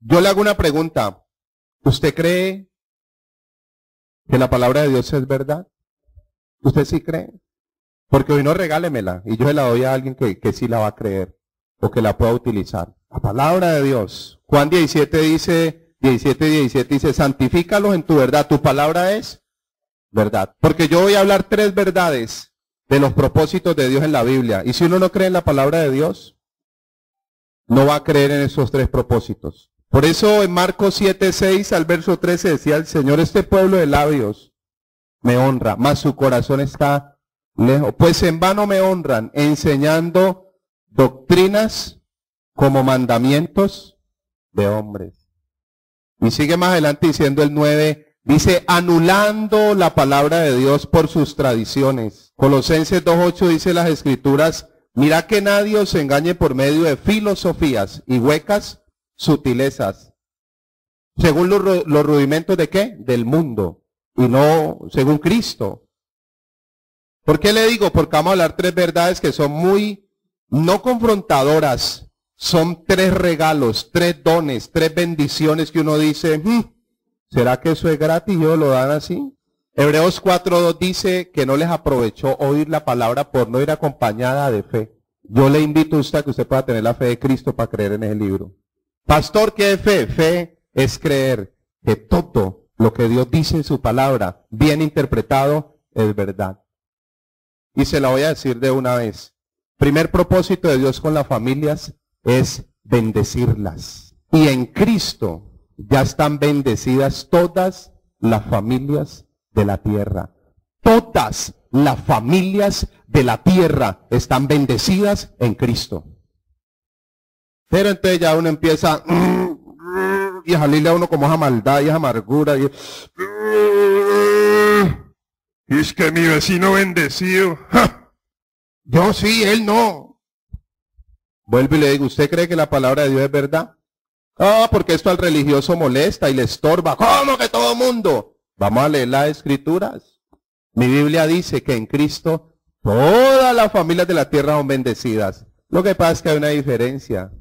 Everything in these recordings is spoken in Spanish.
Yo le hago una pregunta. ¿Usted cree que la palabra de Dios es verdad? ¿Usted sí cree? Porque hoy no regálemela y yo se la doy a alguien que, que sí la va a creer o que la pueda utilizar. La palabra de Dios. Juan 17 dice, 17, 17 dice, santifícalos en tu verdad. Tu palabra es verdad. Porque yo voy a hablar tres verdades de los propósitos de Dios en la Biblia. Y si uno no cree en la palabra de Dios, no va a creer en esos tres propósitos. Por eso en Marcos 7, 6 al verso 13 decía el Señor, este pueblo de labios me honra, mas su corazón está lejos. Pues en vano me honran, enseñando doctrinas como mandamientos de hombres. Y sigue más adelante diciendo el 9, dice, anulando la palabra de Dios por sus tradiciones. Colosenses 2.8 dice las escrituras, mira que nadie os engañe por medio de filosofías y huecas sutilezas, según los, rudimentos de qué? Del mundo, y no según Cristo. ¿Por qué le digo? Porque vamos a hablar tres verdades que son muy, no confrontadoras, son tres regalos, tres dones, tres bendiciones que uno dice, hmm, ¿será que eso es gratis? ¿Yo lo dan así? Hebreos 4.2 dice que no les aprovechó oír la palabra por no ir acompañada de fe. Yo le invito a usted a que usted pueda tener la fe de Cristo para creer en el libro. Pastor, ¿qué fe? Fe es creer que todo lo que Dios dice en su palabra, bien interpretado, es verdad. Y se la voy a decir de una vez. Primer propósito de Dios con las familias es bendecirlas. Y en Cristo ya están bendecidas todas las familias de la tierra. Todas las familias de la tierra están bendecidas en Cristo. Pero entonces ya uno empieza y a salirle a uno como esa maldad y esa amargura. Y, es que mi vecino bendecido. Yo sí, él no. Vuelvo y le digo, ¿usted cree que la palabra de Dios es verdad? Ah, porque esto al religioso molesta y le estorba. ¿Cómo que todo mundo? Vamos a leer las escrituras. Mi Biblia dice que en Cristo todas las familias de la tierra son bendecidas. Lo que pasa es que hay una diferencia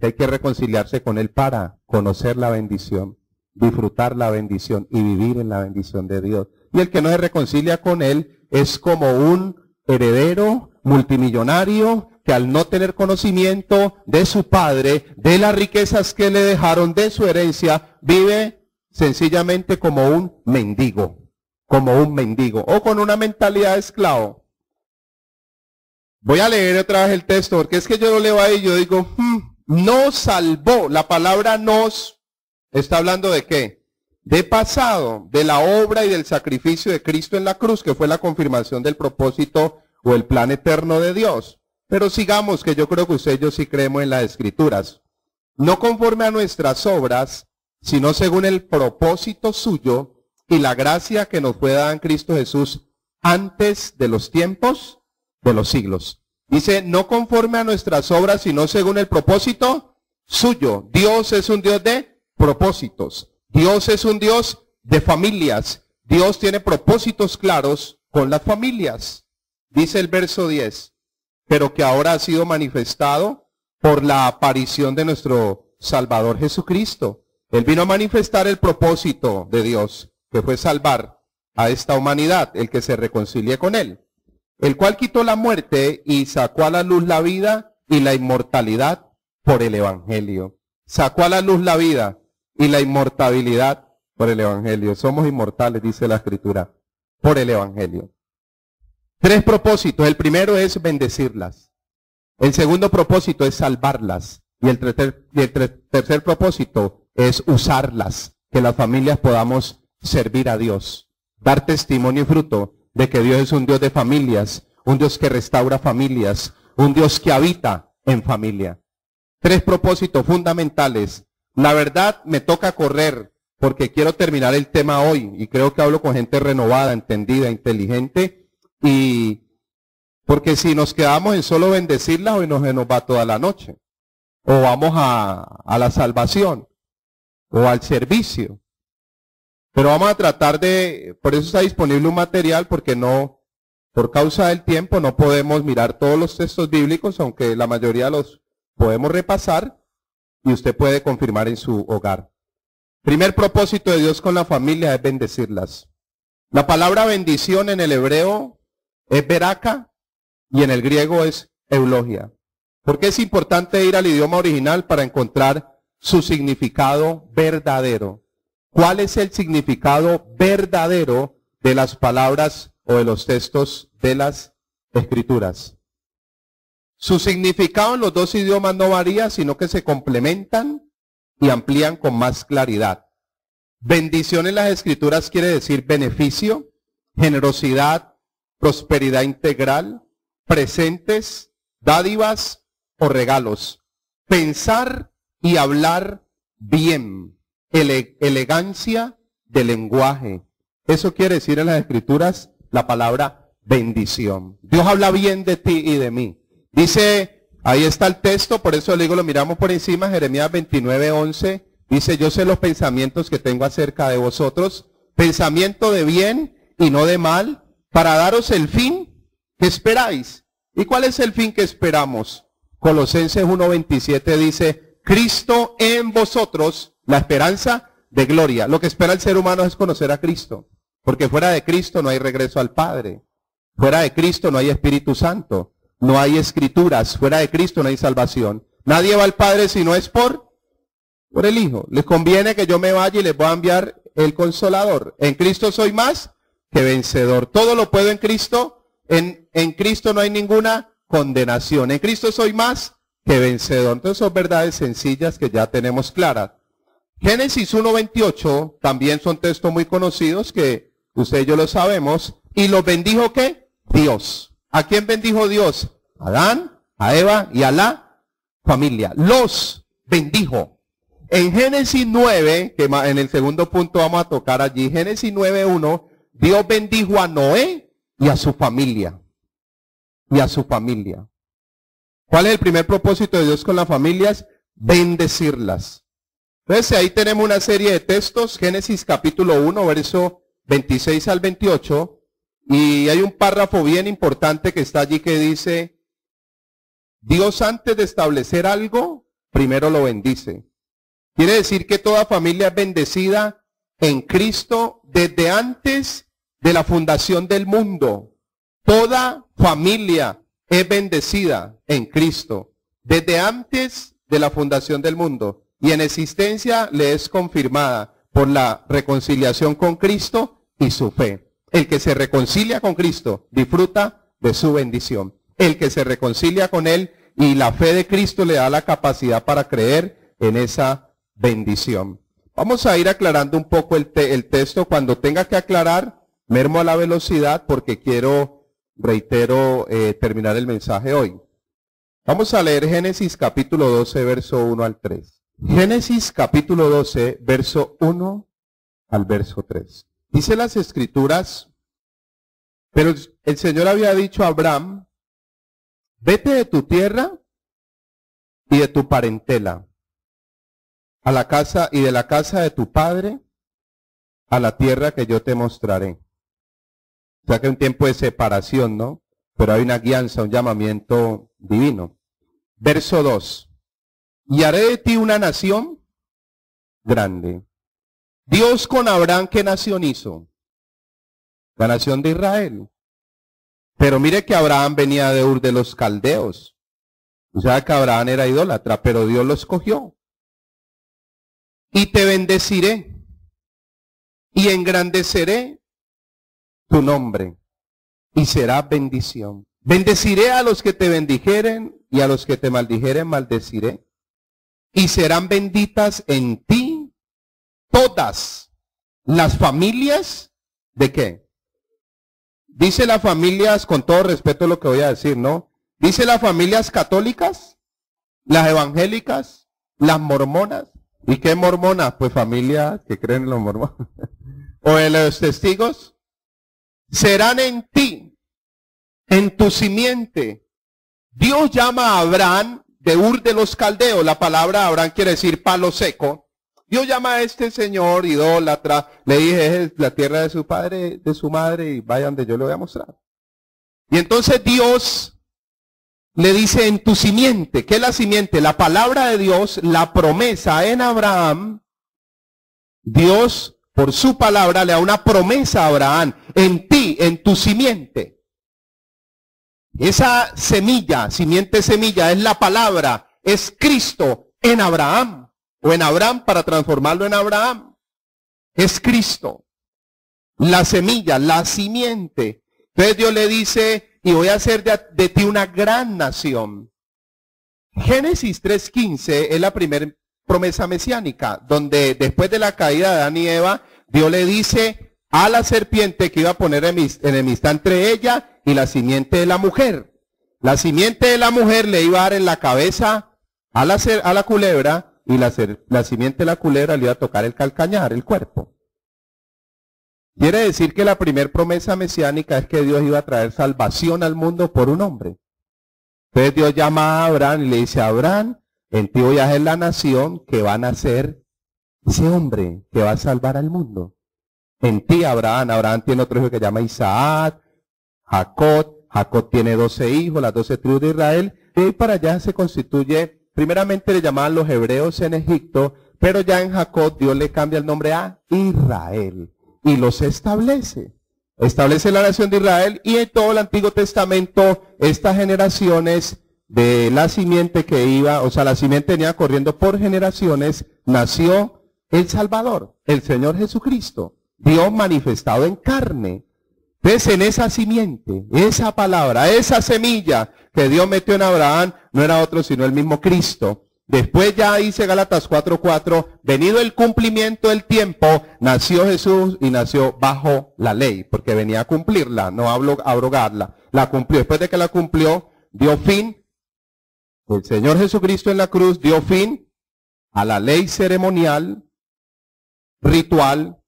hay que reconciliarse con Él para conocer la bendición, disfrutar la bendición y vivir en la bendición de Dios. Y el que no se reconcilia con Él es como un heredero multimillonario que al no tener conocimiento de su padre, de las riquezas que le dejaron, de su herencia, vive sencillamente como un mendigo, como un mendigo, o con una mentalidad de esclavo. Voy a leer otra vez el texto, porque es que yo lo leo ahí y yo digo, hmm, nos salvó. La palabra nos está hablando de qué? De pasado, de la obra y del sacrificio de Cristo en la cruz, que fue la confirmación del propósito o el plan eterno de Dios. Pero sigamos, que yo creo que usted y yo sí creemos en las escrituras. No conforme a nuestras obras, sino según el propósito suyo y la gracia que nos fue dada en Cristo Jesús antes de los tiempos de los siglos. Dice, no conforme a nuestras obras, sino según el propósito suyo. Dios es un Dios de propósitos. Dios es un Dios de familias. Dios tiene propósitos claros con las familias. Dice el verso 10, pero que ahora ha sido manifestado por la aparición de nuestro Salvador Jesucristo. Él vino a manifestar el propósito de Dios, que fue salvar a esta humanidad, el que se reconcilie con Él el cual quitó la muerte y sacó a la luz la vida y la inmortalidad por el Evangelio. Sacó a la luz la vida y la inmortalidad por el Evangelio. Somos inmortales, dice la Escritura, por el Evangelio. Tres propósitos. El primero es bendecirlas. El segundo propósito es salvarlas. Y el tercer, y el tercer propósito es usarlas, que las familias podamos servir a Dios, dar testimonio y fruto de que Dios es un Dios de familias, un Dios que restaura familias, un Dios que habita en familia. Tres propósitos fundamentales. La verdad me toca correr porque quiero terminar el tema hoy y creo que hablo con gente renovada, entendida, inteligente y porque si nos quedamos en solo bendecirla hoy nos, nos va toda la noche. O vamos a, a la salvación o al servicio. Pero vamos a tratar de, por eso está disponible un material, porque no, por causa del tiempo, no podemos mirar todos los textos bíblicos, aunque la mayoría los podemos repasar. y usted puede confirmar en su hogar. Primer propósito de Dios con la familia es bendecirlas. La palabra bendición en el hebreo es veraca y en el griego es eulogia. Porque es importante ir al idioma original para encontrar su significado verdadero. ¿Cuál es el significado verdadero de las palabras o de los textos de las escrituras? Su significado en los dos idiomas no varía, sino que se complementan y amplían con más claridad. Bendición en las escrituras quiere decir beneficio, generosidad, prosperidad integral, presentes, dádivas o regalos. Pensar y hablar bien, elegancia de lenguaje. Eso quiere decir en las escrituras la palabra bendición. Dios habla bien de ti y de mí. Dice, ahí está el texto, por eso le digo, lo miramos por encima, Jeremías 29, 11. Dice, yo sé los pensamientos que tengo acerca de vosotros, pensamiento de bien y no de mal, para daros el fin que esperáis. ¿Y cuál es el fin que esperamos? Colosenses 1.27 dice, Cristo en vosotros, la esperanza de gloria. Lo que espera el ser humano es conocer a Cristo, porque fuera de Cristo no hay regreso al Padre. Fuera de Cristo no hay Espíritu Santo. No hay escrituras. Fuera de Cristo no hay salvación. Nadie va al Padre si no es por, por el Hijo. Les conviene que yo me vaya y les voy a enviar el consolador. En Cristo soy más que vencedor. Todo lo puedo en Cristo. En, en Cristo no hay ninguna condenación. En Cristo soy más que vencedor. Entonces son verdades sencillas que ya tenemos claras. Génesis 1.28 también son textos muy conocidos que usted y yo lo sabemos. ¿Y los bendijo qué? Dios. ¿A quién bendijo Dios? A Adán, a Eva y a la familia. Los bendijo. En Génesis 9, que en el segundo punto vamos a tocar allí, Génesis 9.1, Dios bendijo a Noé y a su familia. Y a su familia. ¿Cuál es el primer propósito de Dios con las familias? Bendecirlas. Entonces ahí tenemos una serie de textos, Génesis capítulo 1, verso 26 al 28, y hay un párrafo bien importante que está allí que dice, Dios antes de establecer algo, primero lo bendice. Quiere decir que toda familia es bendecida en Cristo desde antes de la fundación del mundo. Toda familia es bendecida en Cristo desde antes de la fundación del mundo y en existencia le es confirmada por la reconciliación con Cristo y su fe. El que se reconcilia con Cristo disfruta de su bendición. El que se reconcilia con Él y la fe de Cristo le da la capacidad para creer en esa bendición. Vamos a ir aclarando un poco el, texto. Cuando tenga que aclarar, mermo a la velocidad porque quiero, reitero, eh, terminar el mensaje hoy. Vamos a leer Génesis capítulo 12, verso 1 al 3. Génesis capítulo 12, verso 1 al verso 3. Dice las escrituras, pero el Señor había dicho a Abraham, vete de tu tierra y de tu parentela a la casa y de la casa de tu padre a la tierra que yo te mostraré. O sea que un tiempo de separación, ¿no? Pero hay una guianza, un llamamiento divino. Verso 2. Y haré de ti una nación grande. Dios con Abraham, ¿qué nación hizo? La nación de Israel. Pero mire que Abraham venía de Ur de los Caldeos. O sea que Abraham era idólatra, pero Dios lo escogió. Y te bendeciré y engrandeceré tu nombre y será bendición. Bendeciré a los que te bendijeren y a los que te maldijeren maldeciré. Y serán benditas en ti todas las familias de qué? Dice las familias, con todo respeto lo que voy a decir, ¿no? Dice las familias católicas, las evangélicas, las mormonas. ¿Y qué mormonas? Pues familias que creen en los mormones. o en los testigos. Serán en ti, en tu simiente. Dios llama a Abraham de Ur de los Caldeos. La palabra Abraham quiere decir palo seco. Dios llama a este señor idólatra, le dije, es la tierra de su padre, de su madre, y vayan de yo le voy a mostrar. Y entonces Dios le dice en tu simiente. ¿Qué es la simiente? La palabra de Dios, la promesa en Abraham. Dios, por su palabra, le da una promesa a Abraham. En ti, en tu simiente. Esa semilla, simiente semilla, es la palabra, es Cristo en Abraham. O en Abraham para transformarlo en Abraham. Es Cristo. La semilla, la simiente. Entonces Dios le dice, y voy a hacer de, ti una gran nación. Génesis 3.15 es la primera promesa mesiánica, donde después de la caída de Adán y Eva, Dios le dice a la serpiente que iba a poner enemistad entre ella y la simiente de la mujer. La simiente de la mujer le iba a dar en la cabeza a la, culebra y la, la simiente de la culebra le iba a tocar el calcañar, el cuerpo. Quiere decir que la primer promesa mesiánica es que Dios iba a traer salvación al mundo por un hombre. Entonces Dios llama a Abraham y le dice, Abraham, en ti voy a hacer la nación que van a ser ese hombre que va a salvar al mundo. En ti, Abraham, Abraham tiene otro hijo que se llama Isaac, Jacob, Jacob tiene doce hijos, las doce tribus de Israel, y para allá se constituye, primeramente le llamaban los hebreos en Egipto, pero ya en Jacob Dios le cambia el nombre a Israel y los establece. Establece la nación de Israel y en todo el Antiguo Testamento estas generaciones de la simiente que iba, o sea, la simiente venía corriendo por generaciones, nació el Salvador, el Señor Jesucristo, Dios manifestado en carne. Entonces en esa simiente, esa palabra, esa semilla que Dios metió en Abraham, no era otro sino el mismo Cristo. Después ya dice Gálatas 4:4, venido el cumplimiento del tiempo, nació Jesús y nació bajo la ley, porque venía a cumplirla, no a abrogarla. La cumplió. Después de que la cumplió, dio fin. El Señor Jesucristo en la cruz dio fin a la ley ceremonial, ritual,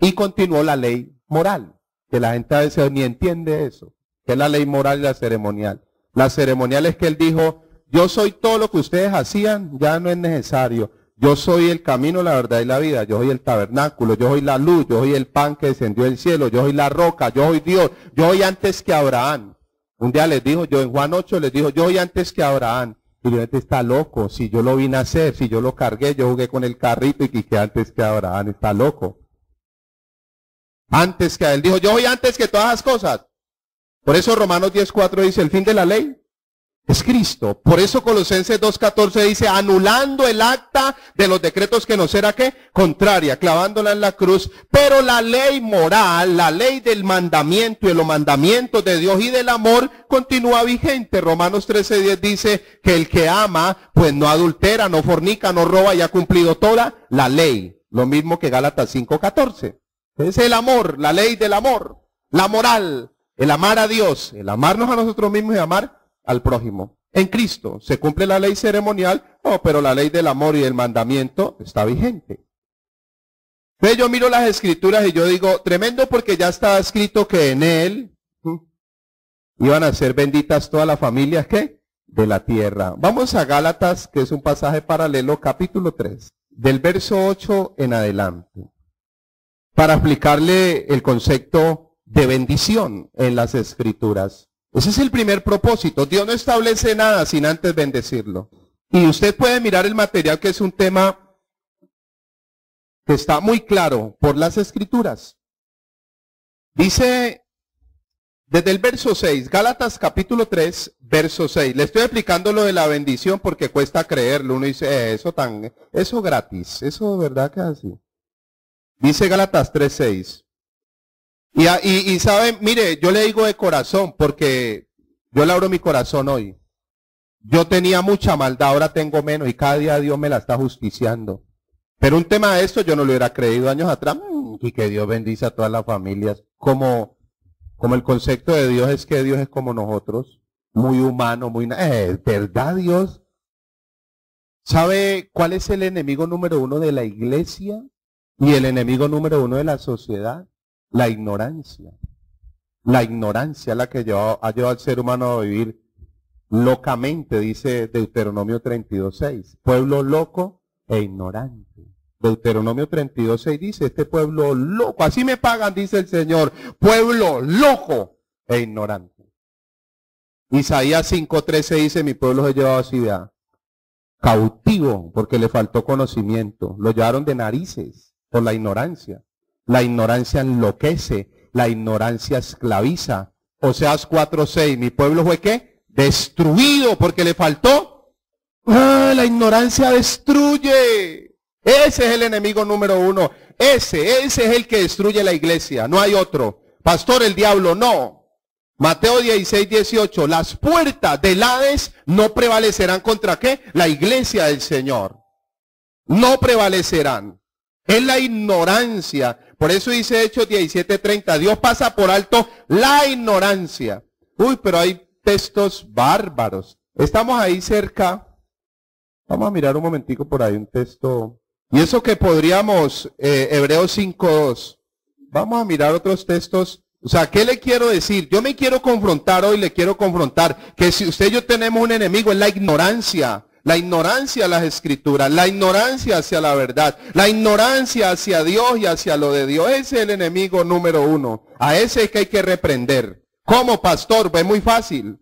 y continuó la ley moral. Que la gente a veces ni entiende eso. Que es la ley moral y la ceremonial. La ceremonial es que él dijo, yo soy todo lo que ustedes hacían, ya no es necesario. Yo soy el camino, la verdad y la vida. Yo soy el tabernáculo, yo soy la luz, yo soy el pan que descendió del cielo, yo soy la roca, yo soy Dios, yo soy antes que Abraham. Un día les dijo, yo en Juan 8 les dijo, yo soy antes que Abraham. Y yo, este está loco, si yo lo vine a hacer, si yo lo cargué, yo jugué con el carrito y que antes que Abraham, está loco. Antes que él dijo, yo soy antes que todas las cosas. Por eso Romanos 10.4 dice, el fin de la ley es Cristo. Por eso Colosenses 2.14 dice, anulando el acta de los decretos que no será que contraria, clavándola en la cruz. Pero la ley moral, la ley del mandamiento y los mandamientos de Dios y del amor continúa vigente. Romanos 13.10 dice que el que ama, pues no adultera, no fornica, no roba y ha cumplido toda la ley. Lo mismo que Gálatas 5.14. Es el amor, la ley del amor, la moral, el amar a Dios, el amarnos a nosotros mismos y amar al prójimo. En Cristo se cumple la ley ceremonial, oh, pero la ley del amor y el mandamiento está vigente. Ve, yo miro las escrituras y yo digo, tremendo porque ya está escrito que en él iban a ser benditas todas las familias que de la tierra. Vamos a Gálatas, que es un pasaje paralelo, capítulo 3, del verso 8 en adelante, para explicarle el concepto de bendición en las escrituras. Ese es el primer propósito. Dios no establece nada sin antes bendecirlo. Y usted puede mirar el material que es un tema que está muy claro por las escrituras. Dice desde el verso 6, Gálatas capítulo 3, verso 6. Le estoy explicando lo de la bendición porque cuesta creerlo. Uno dice, eh, eso tan, eso gratis, eso verdad que así. Dice Gálatas 3, 6. Y, y, y saben, mire, yo le digo de corazón, porque yo le abro mi corazón hoy. Yo tenía mucha maldad, ahora tengo menos y cada día Dios me la está justiciando. Pero un tema de esto yo no lo hubiera creído años atrás. Mm, y que Dios bendice a todas las familias. Como, como el concepto de Dios es que Dios es como nosotros. Muy humano, muy... Eh, ¿Verdad Dios? ¿Sabe cuál es el enemigo número uno de la iglesia? Y el enemigo número uno de la sociedad. La ignorancia. La ignorancia es la que ha llevado al ser humano a vivir locamente, dice Deuteronomio 32.6. Pueblo loco e ignorante. Deuteronomio 32.6 dice, este pueblo loco, así me pagan, dice el Señor, pueblo loco e ignorante. Isaías 5:13 dice, mi pueblo se llevado así, vea, cautivo porque le faltó conocimiento. Lo llevaron de narices por la ignorancia. La ignorancia enloquece, la ignorancia esclaviza. Oseas 4:6, mi pueblo fue qué? Destruido porque le faltó. Ah, la ignorancia destruye. Ese es el enemigo número uno. Ese, ese es el que destruye la iglesia. No hay otro. Pastor, el diablo, no. Mateo 16, 18. Las puertas del Hades no prevalecerán contra qué? La iglesia del Señor. No prevalecerán. Es la ignorancia. Por eso dice Hechos 17:30. Dios pasa por alto la ignorancia. Uy, pero hay textos bárbaros. Estamos ahí cerca. Vamos a mirar un momentico por ahí un texto. Y eso que podríamos, eh, Hebreos 5.2. Vamos a mirar otros textos. O sea, ¿qué le quiero decir? Yo me quiero confrontar hoy, le quiero confrontar que si usted y yo tenemos un enemigo es la ignorancia. La ignorancia a las escrituras, la ignorancia hacia la verdad, la ignorancia hacia Dios y hacia lo de Dios. Ese es el enemigo número uno. A ese es que hay que reprender. ¿Cómo, pastor? Pues muy fácil.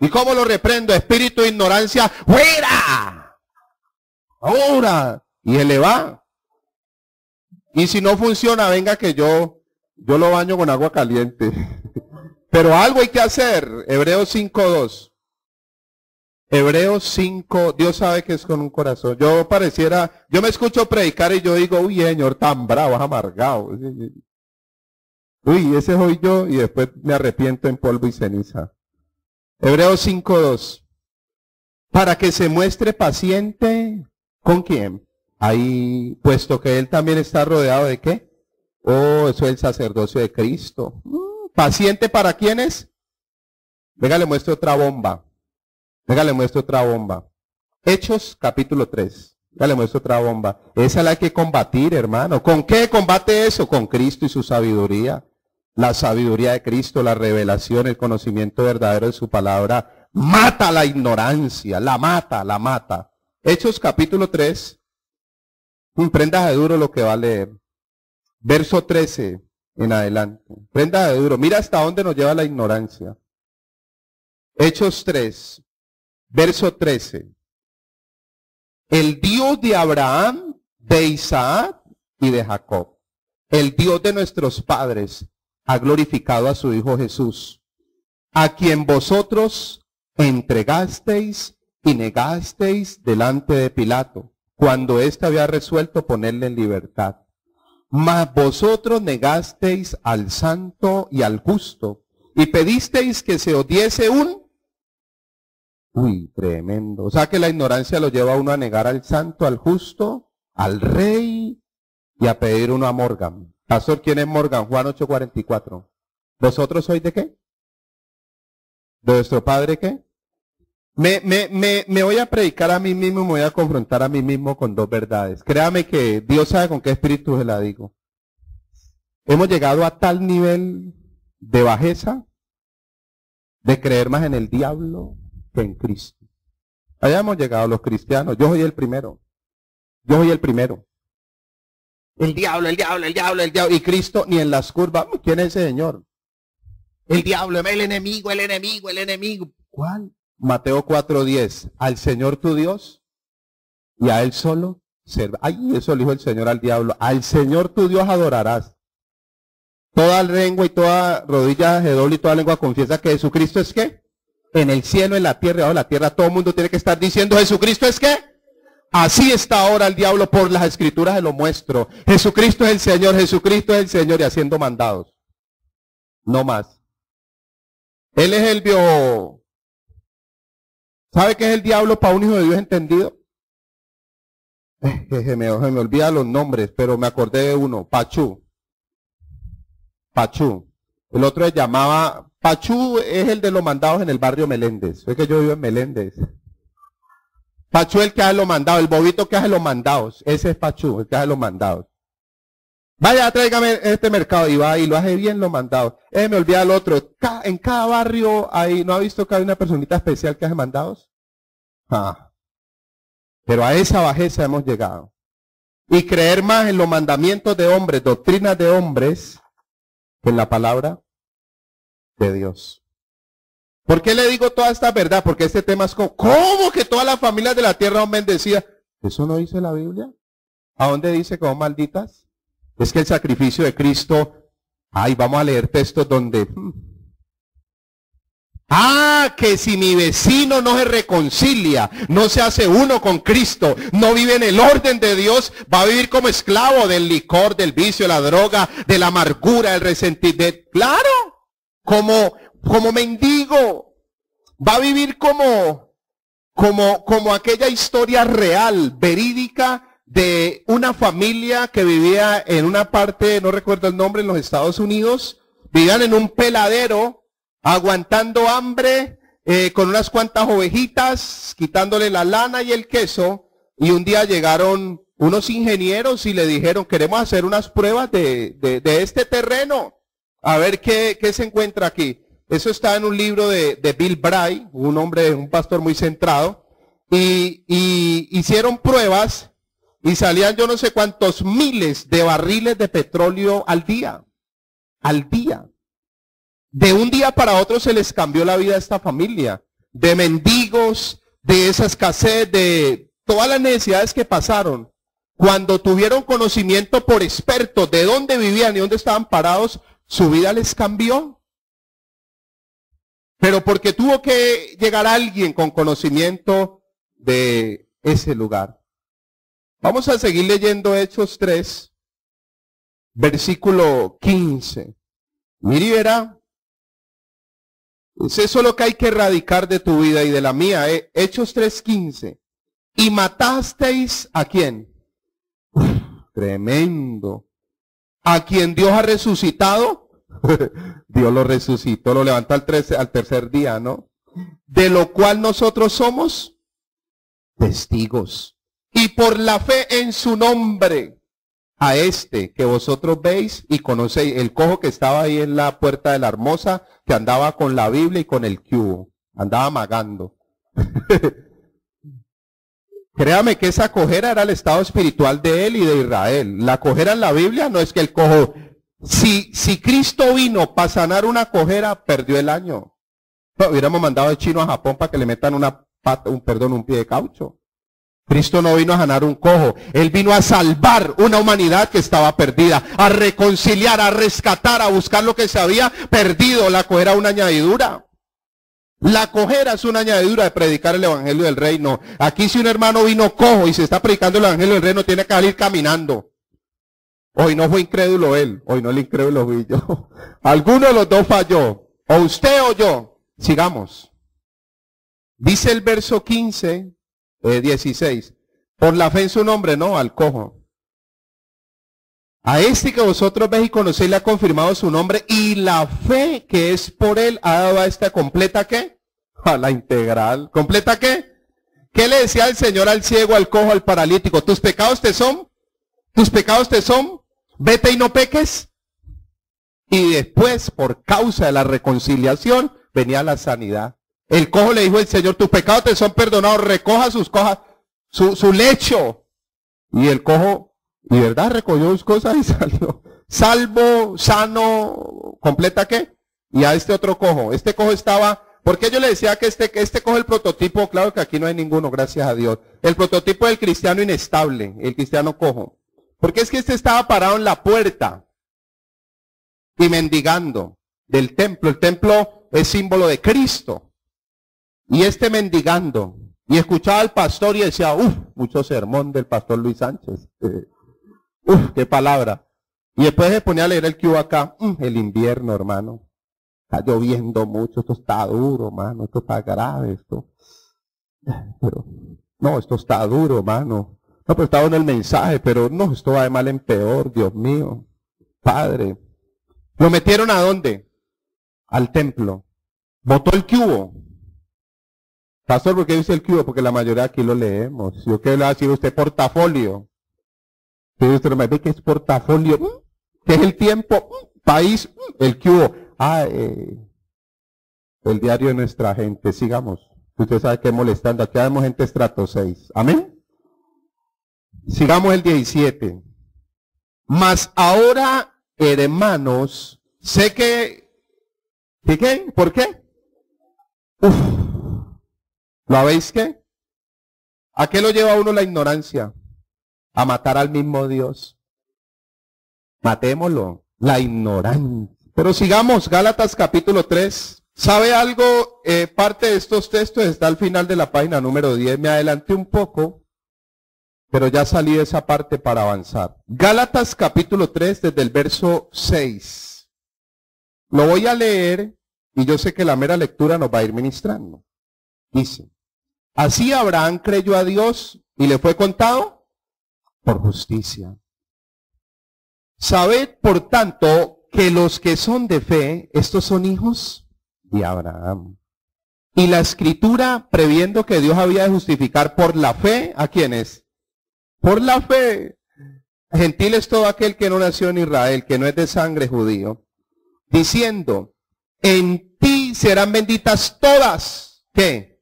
¿Y cómo lo reprendo? Espíritu de ignorancia, fuera. Ahora. Y él le va. Y si no funciona, venga que yo, yo lo baño con agua caliente. Pero algo hay que hacer. Hebreos 5.2. Hebreos 5, Dios sabe que es con un corazón. Yo pareciera, yo me escucho predicar y yo digo, uy, señor, tan bravo, amargado. Uy, ese soy yo y después me arrepiento en polvo y ceniza. Hebreos 5.2. Para que se muestre paciente, ¿con quién? Ahí, puesto que él también está rodeado de qué? Oh, eso es el sacerdocio de Cristo. Mm, ¿Paciente para quiénes? Venga, le muestro otra bomba. Venga, le muestro otra bomba. Hechos capítulo 3. Venga, le muestro otra bomba. Esa es la que combatir, hermano. ¿Con qué combate eso? Con Cristo y su sabiduría. La sabiduría de Cristo, la revelación, el conocimiento verdadero de su palabra. Mata la ignorancia, la mata, la mata. Hechos capítulo 3. Prenda de duro lo que va a leer. Verso 13 en adelante. Prenda de duro. Mira hasta dónde nos lleva la ignorancia. Hechos 3, verso 13. El Dios de Abraham, de Isaac y de Jacob, el Dios de nuestros padres, ha glorificado a su Hijo Jesús, a quien vosotros entregasteis y negasteis delante de Pilato, cuando éste había resuelto ponerle en libertad. Mas vosotros negasteis al santo y al justo, y pedisteis que se os diese un Uy, tremendo. O sea que la ignorancia lo lleva a uno a negar al santo, al justo, al rey y a pedir uno a Morgan. Pastor, ¿quién es Morgan? Juan 8:44. ¿Vosotros sois de qué? ¿De vuestro padre qué? Me, me, me, me voy a predicar a mí mismo, me voy a confrontar a mí mismo con dos verdades. Créame que Dios sabe con qué espíritu se la digo. Hemos llegado a tal nivel de bajeza, de creer más en el diablo, en Cristo. Allá hemos llegado los cristianos. Yo soy el primero. Yo soy el primero. El diablo, el diablo, el diablo, el diablo. Y Cristo ni en las curvas. ¿Quién es ese Señor? El diablo, el enemigo, el enemigo, el enemigo. ¿Cuál? Mateo 4:10. Al Señor tu Dios y a Él solo será. Ay, eso le dijo el Señor al diablo. Al Señor tu Dios adorarás. Toda lengua y toda rodilla de doble y toda lengua confiesa que Jesucristo es qué? En el cielo, en la tierra abajo la tierra, todo el mundo tiene que estar diciendo, Jesucristo es que Así está ahora el diablo por las escrituras, se lo muestro. Jesucristo es el Señor, Jesucristo es el Señor y haciendo mandados. No más. Él es el bio. ¿Sabe qué es el diablo para un hijo de Dios entendido? Se, me, se me los nombres, pero me acordé de uno, Pachú. Pachú. El otro se llamaba Pachú es el de los mandados en el barrio Meléndez. Es que yo vivo en Meléndez. Pachú el que hace los mandados, el bobito que hace los mandados. Ese es Pachú, el que hace los mandados. Vaya, tráigame este mercado y va y lo hace bien los mandados. Eh, me olvida el otro. En cada barrio hay, ¿no ha visto que una personita especial que hace mandados? Ah. Pero a esa bajeza hemos llegado. Y creer más en los mandamientos de hombres, doctrinas de hombres, en la palabra de Dios. ¿Por qué le digo toda esta verdad? Porque este tema es como, ¿cómo que todas las familias de la tierra son bendecidas? ¿Eso no dice la Biblia? ¿A dónde dice que son malditas? Es que el sacrificio de Cristo, ay, vamos a leer textos donde... Ah, que si mi vecino no se reconcilia, no se hace uno con Cristo, no vive en el orden de Dios, va a vivir como esclavo del licor, del vicio, la droga, de la amargura, del resentimiento. Claro, como como mendigo. Va a vivir como, como, como aquella historia real, verídica, de una familia que vivía en una parte, no recuerdo el nombre, en los Estados Unidos. Vivían en un peladero, aguantando hambre, eh, con unas cuantas ovejitas, quitándole la lana y el queso. Y un día llegaron unos ingenieros y le dijeron, queremos hacer unas pruebas de, de, de este terreno. A ver qué, qué se encuentra aquí. Eso está en un libro de, Bill Bray, un hombre, un pastor muy centrado. Y, hicieron pruebas y salían yo no sé cuántos miles de barriles de petróleo al día. Al día. De un día para otro se les cambió la vida a esta familia. De mendigos, de esa escasez, de todas las necesidades que pasaron. Cuando tuvieron conocimiento por expertos de dónde vivían y dónde estaban parados, su vida les cambió. Pero porque tuvo que llegar alguien con conocimiento de ese lugar. Vamos a seguir leyendo Hechos 3, versículo 15. Mire, verá. Es eso lo que hay que erradicar de tu vida y de la mía. Eh. Hechos 3.15. Y matasteis a quién? tremendo. A quien Dios ha resucitado Dios lo resucitó, lo levantó al tercer día, ¿no? De lo cual nosotros somos testigos. Y por la fe en su nombre, a este que vosotros veis y conocéis, el cojo que estaba ahí en la puerta de la hermosa, que andaba con la Biblia y con el cubo, andaba magando. Créame que esa cojera era el estado espiritual de él y de Israel. La cojera en la Biblia no es que el cojo si, si Cristo vino para sanar una cojera, perdió el año. hubiéramos mandado de chino a Japón para que le metan una pata, un perdón, un pie de caucho. Cristo no vino a sanar un cojo, Él vino a salvar una humanidad que estaba perdida, a reconciliar, a rescatar, a buscar lo que se había perdido. La cojera una añadidura. La cojera es una añadidura de predicar el Evangelio del Reino. Aquí si un hermano vino cojo y se está predicando el Evangelio del Reino, tiene que salir caminando. Hoy no fue incrédulo él, hoy no el incrédulo fui yo. Alguno de los dos falló, o usted o yo. Sigamos. Dice el verso 15, 16. Eh, Por la fe en su nombre, no, al cojo. A este que vosotros veis y conocéis le ha confirmado su nombre y la fe que es por él ha dado a esta completa qué? A la integral. ¿Completa qué? ¿Qué le decía el Señor al ciego, al cojo, al paralítico? ¿Tus pecados te son? ¿Tus pecados te son? vete y no peques. Y después, por causa de la reconciliación, venía la sanidad. El cojo le dijo el Señor, tus pecados te son perdonados, recoja sus cojas, su, su lecho. Y el cojo, y verdad, recogió sus cosas y salió. Salvo, sano, completa qué? Y a este otro cojo. Este cojo estaba, porque yo le decía que este, que este cojo el prototipo, claro que aquí no hay ninguno, gracias a Dios. El prototipo del cristiano inestable, el cristiano cojo. Porque es que este estaba parado en la puerta y mendigando del templo. El templo es símbolo de Cristo. Y este mendigando. Y escuchaba al pastor y decía, uff, mucho sermón del pastor Luis Sánchez. uff, qué palabra. Y después se ponía a leer el hubo acá. Mm, el invierno, hermano. Está lloviendo mucho. Esto está duro, hermano. Esto está grave. Esto. Pero, no, esto está duro, hermano. No, pero estaba en el mensaje, pero no, esto va de mal en peor, Dios mío. Padre. ¿Lo metieron a dónde? Al templo. ¿Votó el cubo? Pastor, ¿por qué dice el cubo? Porque la mayoría aquí lo leemos. Yo que le ha sido usted portafolio. Usted me ve que es portafolio, ¿qué es el tiempo? País, el cubo. Ah, eh, el diario de nuestra gente. Sigamos. Usted sabe que molestando. Aquí vemos gente estrato 6. Amén. Sigamos el 17. Mas ahora, hermanos, sé que, ¿qué qué? ¿Por qué? Uf. ¿Lo habéis qué? ¿A qué lo lleva uno la ignorancia? A matar al mismo Dios. Matémoslo. La ignorancia. Pero sigamos, Gálatas capítulo 3. ¿Sabe algo? Eh, parte de estos textos está al final de la página número 10. Me adelanté un poco, pero ya salí de esa parte para avanzar. Gálatas capítulo 3 desde el verso 6. Lo voy a leer y yo sé que la mera lectura nos va a ir ministrando. Dice, así Abraham creyó a Dios y le fue contado por justicia. Sabed, por tanto, que los que son de fe, estos son hijos de Abraham. Y la escritura, previendo que Dios había de justificar por la fe, ¿a quiénes? Por la fe. Gentil es todo aquel que no nació en Israel, que no es de sangre judío, diciendo, en ti serán benditas todas, ¿qué?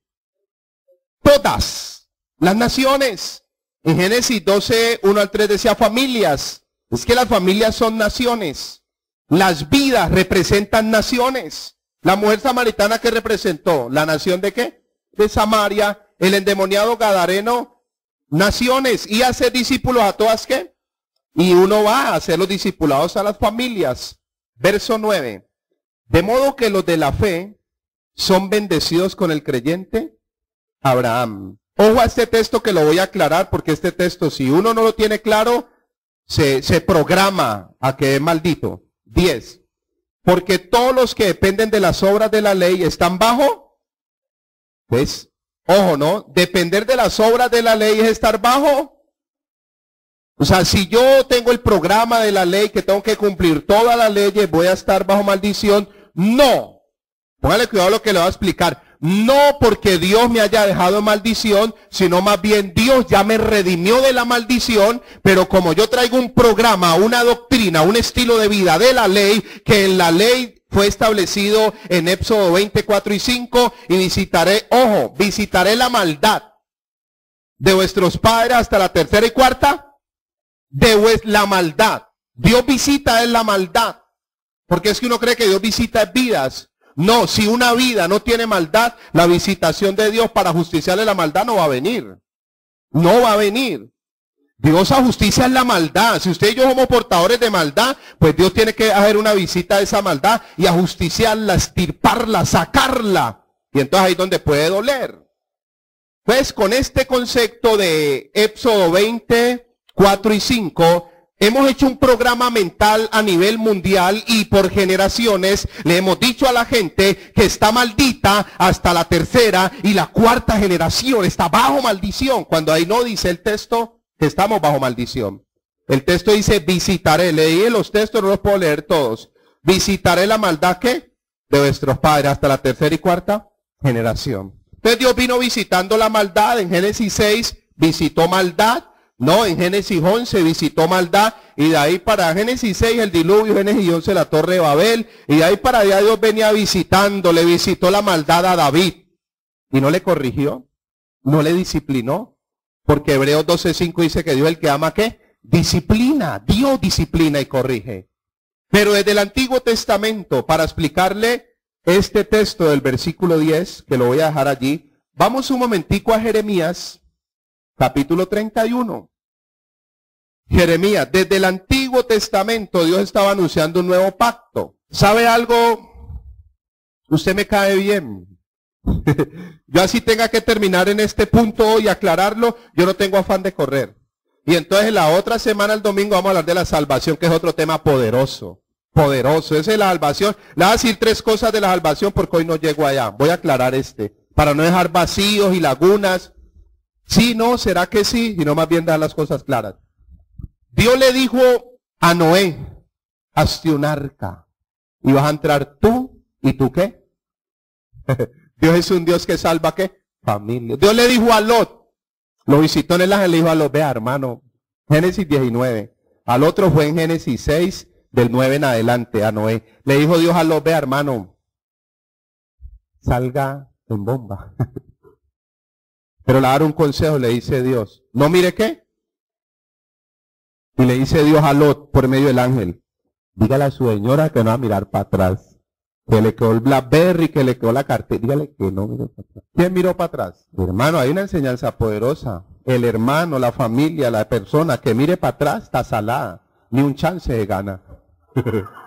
Todas las naciones. En Génesis 12, 1 al 3 decía familias. Es que las familias son naciones. Las vidas representan naciones. La mujer samaritana que representó, la nación de qué? De Samaria, el endemoniado gadareno, naciones. Y hace discípulos a todas qué? Y uno va a hacer los discipulados a las familias. Verso 9. De modo que los de la fe son bendecidos con el creyente Abraham. Ojo a este texto que lo voy a aclarar porque este texto, si uno no lo tiene claro, se, se programa a que es maldito. 10. Porque todos los que dependen de las obras de la ley están bajo. ¿Ves? Ojo, ¿no? Depender de las obras de la ley es estar bajo. O sea, si yo tengo el programa de la ley que tengo que cumplir todas las leyes, voy a estar bajo maldición. No. Póngale cuidado a lo que le voy a explicar. No porque Dios me haya dejado en maldición, sino más bien Dios ya me redimió de la maldición, pero como yo traigo un programa, una doctrina, un estilo de vida de la ley, que en la ley fue establecido en Éxodo 24 y 5, y visitaré, ojo, visitaré la maldad de vuestros padres hasta la tercera y cuarta, de la maldad. Dios visita en la maldad. Porque es que uno cree que Dios visita vidas. No, si una vida no tiene maldad, la visitación de Dios para justiciarle la maldad no va a venir. No va a venir. Dios a justicia es la maldad. Si usted y yo somos portadores de maldad, pues Dios tiene que hacer una visita a esa maldad y a justiciarla, estirparla, sacarla. Y entonces ahí es donde puede doler. Pues con este concepto de Éxodo 20, 4 y 5, Hemos hecho un programa mental a nivel mundial y por generaciones le hemos dicho a la gente que está maldita hasta la tercera y la cuarta generación. Está bajo maldición. Cuando ahí no dice el texto que estamos bajo maldición. El texto dice visitaré. Leí los textos, no los puedo leer todos. Visitaré la maldad que de vuestros padres hasta la tercera y cuarta generación. Entonces Dios vino visitando la maldad. En Génesis 6 visitó maldad. No, en Génesis 11 visitó maldad y de ahí para Génesis 6 el diluvio, Génesis 11 la torre de Babel y de ahí para allá Dios venía visitando, le visitó la maldad a David y no le corrigió, no le disciplinó, porque Hebreos 12.5 dice que Dios el que ama qué? Disciplina, Dios disciplina y corrige. Pero desde el Antiguo Testamento, para explicarle este texto del versículo 10, que lo voy a dejar allí, vamos un momentico a Jeremías capítulo 31. Jeremías, desde el Antiguo Testamento Dios estaba anunciando un nuevo pacto. ¿Sabe algo? Usted me cae bien. yo así tenga que terminar en este punto y aclararlo, yo no tengo afán de correr. Y entonces la otra semana, el domingo, vamos a hablar de la salvación, que es otro tema poderoso. Poderoso. Esa es la salvación. Le voy a decir tres cosas de la salvación porque hoy no llego allá. Voy a aclarar este. Para no dejar vacíos y lagunas Sí, no, será que sí, y no más bien dar las cosas claras. Dios le dijo a Noé, hazte un arca, y vas a entrar tú, ¿y tú qué? Dios es un Dios que salva qué? Familia. Dios le dijo a Lot, lo visitó en el ángel, le dijo a Lot, vea hermano, Génesis 19. Al otro fue en Génesis 6, del 9 en adelante, a Noé. Le dijo Dios a Lot, vea hermano, salga en bomba. Pero le dar un consejo, le dice Dios, no mire qué. Y le dice Dios a Lot por medio del ángel, dígale a su señora que no va a mirar para atrás. Que le quedó el Blackberry, que le quedó la cartera. Dígale que no miró para atrás. ¿Quién miró para atrás? Hermano, hay una enseñanza poderosa. El hermano, la familia, la persona que mire para atrás está salada. Ni un chance de gana.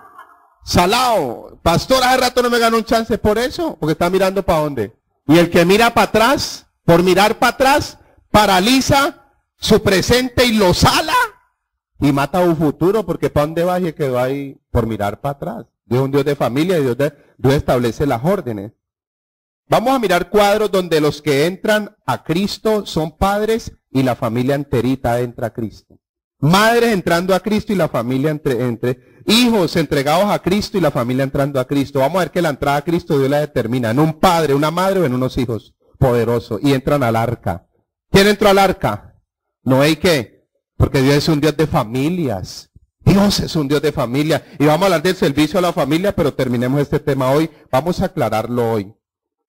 Salado. Pastor, hace rato no me ganó un chance por eso, porque está mirando para dónde. Y el que mira para atrás, por mirar para atrás, paraliza su presente y lo sala y mata un futuro, porque para dónde va y quedó ahí por mirar para atrás. Dios es un Dios de familia Dios, Dios establece las órdenes. Vamos a mirar cuadros donde los que entran a Cristo son padres y la familia enterita entra a Cristo. Madres entrando a Cristo y la familia entre, entre hijos entregados a Cristo y la familia entrando a Cristo. Vamos a ver que la entrada a Cristo Dios la determina en un padre, una madre o en unos hijos poderosos y entran al arca. ¿Quién entró al arca? No hay que, porque Dios es un Dios de familias. Dios es un Dios de familia. Y vamos a hablar del servicio a la familia, pero terminemos este tema hoy. Vamos a aclararlo hoy.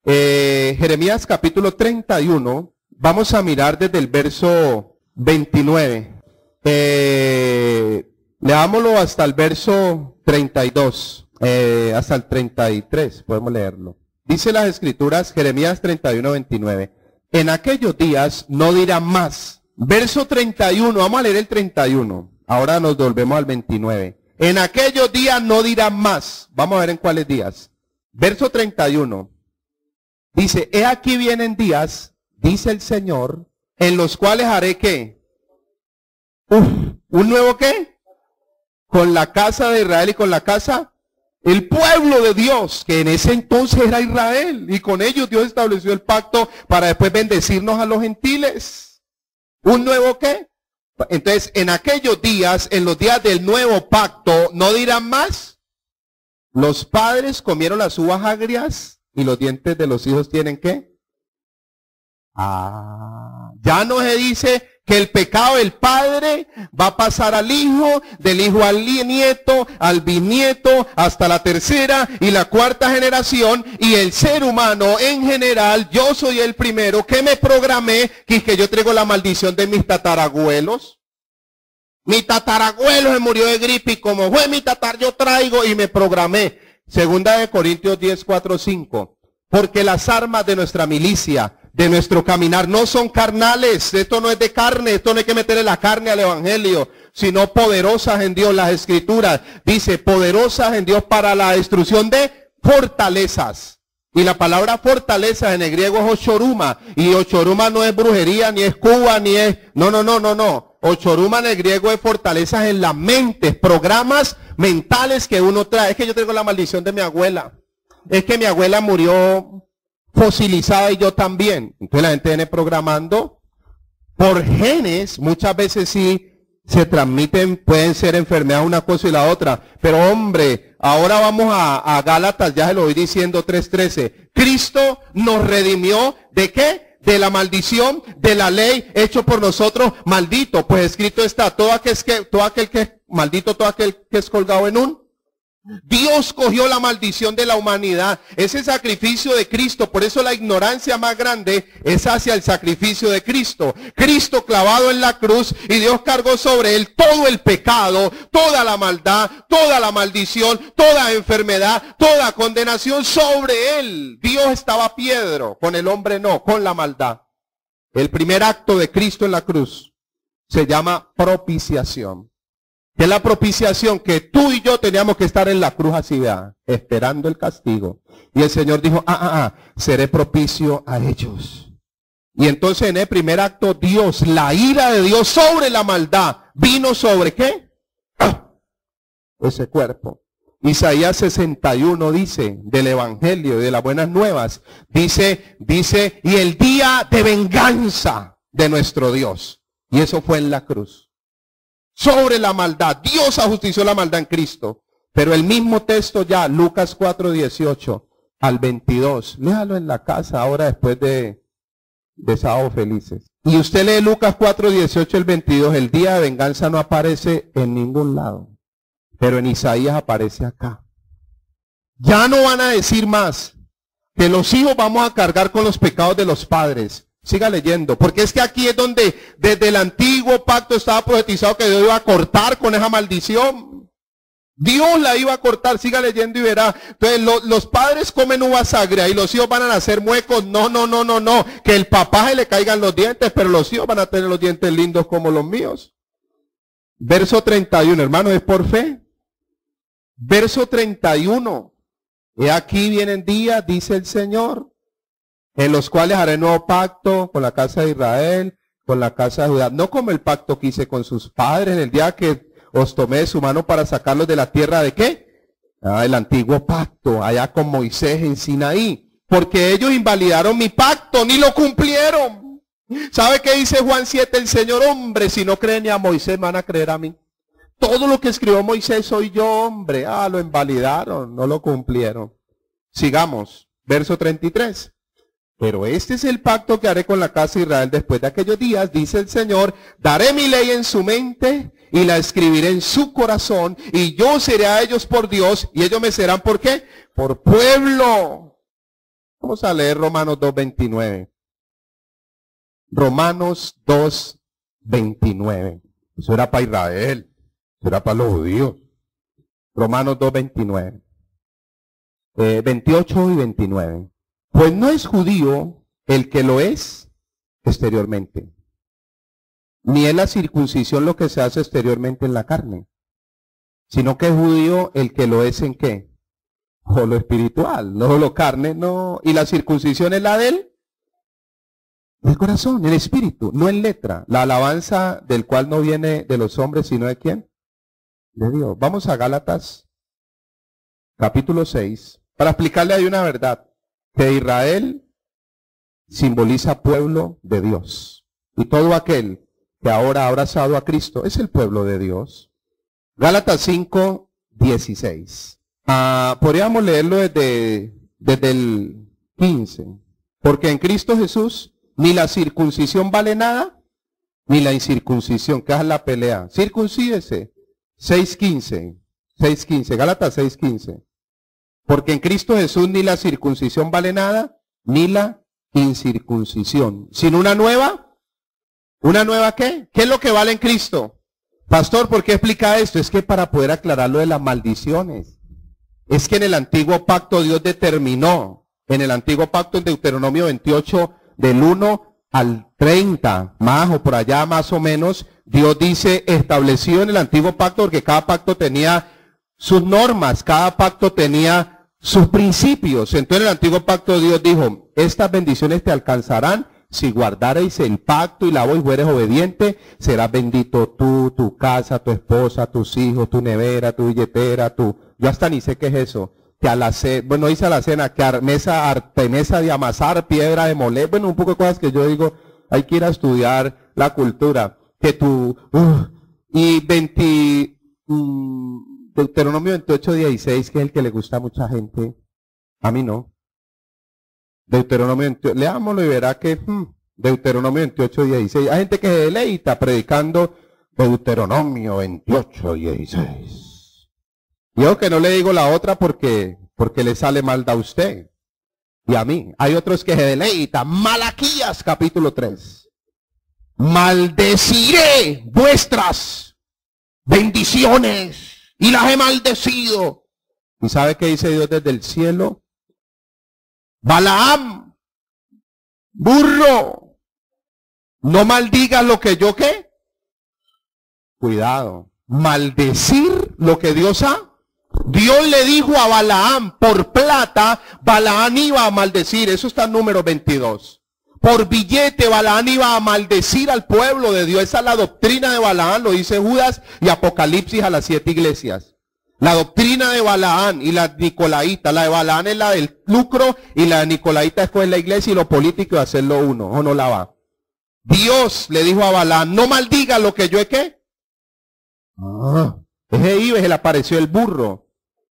Eh, Jeremías capítulo 31. Vamos a mirar desde el verso 29. Eh, leámoslo hasta el verso 32, eh, hasta el 33, podemos leerlo. Dice las escrituras, Jeremías 31, 29. En aquellos días no dirán más. Verso 31, vamos a leer el 31. Ahora nos volvemos al 29. En aquellos días no dirán más. Vamos a ver en cuáles días. Verso 31. Dice, he aquí vienen días, dice el Señor, en los cuales haré que ¿Un nuevo qué? Con la casa de Israel y con la casa, el pueblo de Dios, que en ese entonces era Israel, y con ellos Dios estableció el pacto para después bendecirnos a los gentiles. ¿Un nuevo qué? Entonces, en aquellos días, en los días del nuevo pacto, no dirán más. Los padres comieron las uvas agrias y los dientes de los hijos tienen qué? Ah, ya no se dice que el pecado del padre va a pasar al hijo, del hijo al nieto, al bisnieto, hasta la tercera y la cuarta generación, y el ser humano en general, yo soy el primero que me programé, que que yo traigo la maldición de mis tatarabuelos. Mi tatarabuelo se murió de gripe y como fue mi tatar, yo traigo y me programé. Segunda de Corintios 10, 4, 5. Porque las armas de nuestra milicia de nuestro caminar no son carnales, esto no es de carne, esto no hay que meterle la carne al Evangelio, sino poderosas en Dios. Las escrituras dice poderosas en Dios para la destrucción de fortalezas. Y la palabra fortaleza en el griego es ochoruma. Y ochoruma no es brujería, ni es cuba, ni es... No, no, no, no, no. Ochoruma en el griego es fortalezas en la mente, programas mentales que uno trae. Es que yo tengo la maldición de mi abuela. Es que mi abuela murió fosilizada y yo también. Entonces la gente viene programando por genes, muchas veces sí se transmiten, pueden ser enfermedades una cosa y la otra. Pero hombre, ahora vamos a, a Gálatas, ya se lo voy diciendo 3.13. Cristo nos redimió de qué? De la maldición, de la ley, hecho por nosotros maldito. Pues escrito está, todo aquel que, todo aquel que, maldito todo aquel que es colgado en un Dios cogió la maldición de la humanidad. Ese sacrificio de Cristo, por eso la ignorancia más grande es hacia el sacrificio de Cristo. Cristo clavado en la cruz y Dios cargó sobre él todo el pecado, toda la maldad, toda la maldición, toda enfermedad, toda condenación sobre él. Dios estaba piedro, con el hombre no, con la maldad. El primer acto de Cristo en la cruz se llama propiciación que la propiciación que tú y yo teníamos que estar en la cruz así, esperando el castigo. Y el Señor dijo, ah, ah, ah, seré propicio a ellos. Y entonces en el primer acto, Dios, la ira de Dios sobre la maldad, vino sobre qué? ¡Ah! Ese cuerpo. Isaías 61 dice del Evangelio y de las buenas nuevas, dice, dice, y el día de venganza de nuestro Dios. Y eso fue en la cruz sobre la maldad. Dios ajustició la maldad en Cristo. Pero el mismo texto ya, Lucas 4, 18 al 22. Léalo en la casa ahora después de, de Sábado Felices. Y usted lee Lucas 4, 18 al 22. El día de venganza no aparece en ningún lado. Pero en Isaías aparece acá. Ya no van a decir más que los hijos vamos a cargar con los pecados de los padres. Siga leyendo, porque es que aquí es donde desde el antiguo pacto estaba profetizado que Dios iba a cortar con esa maldición. Dios la iba a cortar, siga leyendo y verá. Entonces los padres comen uva sagra y los hijos van a nacer muecos. No, no, no, no, no. Que el papá se le caigan los dientes, pero los hijos van a tener los dientes lindos como los míos. Verso 31, hermano, es por fe. Verso 31. Y aquí vienen días, dice el Señor, en los cuales haré nuevo pacto con la casa de Israel, con la casa de Judá. No como el pacto que hice con sus padres en el día que os tomé de su mano para sacarlos de la tierra de qué? Ah, el antiguo pacto, allá con Moisés en Sinaí. Porque ellos invalidaron mi pacto, ni lo cumplieron. ¿Sabe qué dice Juan 7? El Señor, hombre, si no creen ni a Moisés, van a creer a mí. Todo lo que escribió Moisés soy yo, hombre. Ah, lo invalidaron, no lo cumplieron. Sigamos. Verso 33. Pero este es el pacto que haré con la casa de Israel después de aquellos días, dice el Señor. Daré mi ley en su mente y la escribiré en su corazón y yo seré a ellos por Dios y ellos me serán por qué? Por pueblo. Vamos a leer Romanos 2.29. Romanos 2.29. Eso era para Israel. Eso era para los judíos. Romanos 2.29. 28 eh, y 29. Pues no es judío el que lo es exteriormente ni es la circuncisión lo que se hace exteriormente en la carne, sino que es judío el que lo es en qué? O lo espiritual, no lo carne, no. Y la circuncisión es la del el corazón, el espíritu, no en letra. La alabanza del cual no viene de los hombres, sino de quién? De Dios. Vamos a Gálatas, capítulo 6, para explicarle ahí una verdad, que Israel simboliza pueblo de Dios. Y todo aquel que ahora ha abrazado a Cristo, es el pueblo de Dios. Gálatas 5, 16. Ah, podríamos leerlo desde, desde el 15. Porque en Cristo Jesús ni la circuncisión vale nada, ni la incircuncisión, que es la pelea. Circuncídese. 6.15. 6.15. Gálatas 6.15. Porque en Cristo Jesús ni la circuncisión vale nada, ni la incircuncisión. Sin una nueva ¿Una nueva qué? ¿Qué es lo que vale en Cristo? Pastor, ¿por qué explica esto? Es que para poder aclarar lo de las maldiciones. Es que en el antiguo pacto Dios determinó, en el antiguo pacto en Deuteronomio 28, del 1 al 30, más o por allá más o menos, Dios dice, establecido en el antiguo pacto, porque cada pacto tenía sus normas, cada pacto tenía sus principios. Entonces en el antiguo pacto Dios dijo, estas bendiciones te alcanzarán si guardareis el pacto y la voz fueres obediente, serás bendito tú, tu casa, tu esposa, tus hijos, tu nevera, tu billetera, tu... Yo hasta ni sé qué es eso. Que a la cena, bueno, dice a la cena, que armesa, artemesa de amasar, piedra de moler, bueno, un poco de cosas que yo digo, hay que ir a estudiar la cultura. Que tú, y 20, mm, Deuteronomio 28, 16, que es el que le gusta a mucha gente. A mí no. Deuteronomio 28, leámoslo y verá que Deuteronomio 28, 16. Hay gente que se deleita predicando Deuteronomio 28, 16. Yo que no le digo la otra porque, porque le sale mal a usted y a mí. Hay otros que se deleitan. Malaquías capítulo 3. Maldeciré vuestras bendiciones y las he maldecido. ¿Y sabe qué dice Dios desde el cielo? Balaam, burro, no maldigas lo que yo qué. Cuidado, maldecir lo que Dios ha. Dios le dijo a Balaam, por plata, Balaam iba a maldecir, eso está número 22. Por billete, Balaam iba a maldecir al pueblo de Dios. Esa es la doctrina de Balaam, lo dice Judas y Apocalipsis a las siete iglesias. La doctrina de Balaán y la Nicolaita, la de Balaán es la del lucro y la de Nicolaita es pues la iglesia y lo político y hacerlo uno, o no la va. Dios le dijo a Balaán, no maldiga lo que yo he qué. Ah, ese iba, se le apareció el burro.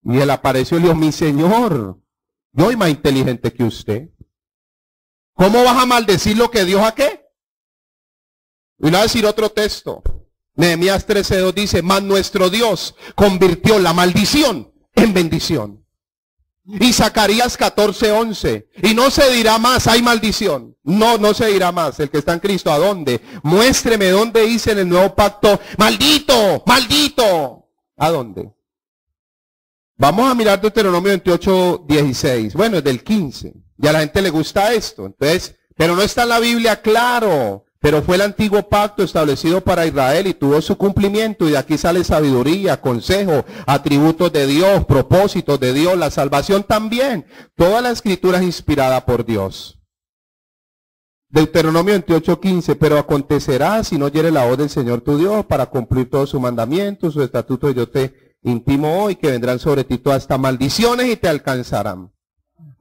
Y él apareció y le dijo, mi señor, yo soy más inteligente que usted. ¿Cómo vas a maldecir lo que Dios a qué? Y voy a decir otro texto. Nehemías 13.2 dice, mas nuestro Dios convirtió la maldición en bendición. Y Zacarías 14:11. Y no se dirá más, hay maldición. No, no se dirá más. El que está en Cristo, ¿a dónde? Muéstreme dónde dice en el nuevo pacto, maldito, maldito. ¿A dónde? Vamos a mirar Deuteronomio 28, 16. Bueno, es del 15. Y a la gente le gusta esto. Entonces, pero no está en la Biblia claro. Pero fue el antiguo pacto establecido para Israel y tuvo su cumplimiento. Y de aquí sale sabiduría, consejo, atributos de Dios, propósitos de Dios, la salvación también. Toda la escritura es inspirada por Dios. Deuteronomio 28, 15. Pero acontecerá si no oyere la voz del Señor tu Dios para cumplir todos sus mandamientos, sus estatutos, yo te Intimo hoy que vendrán sobre ti todas estas maldiciones y te alcanzarán.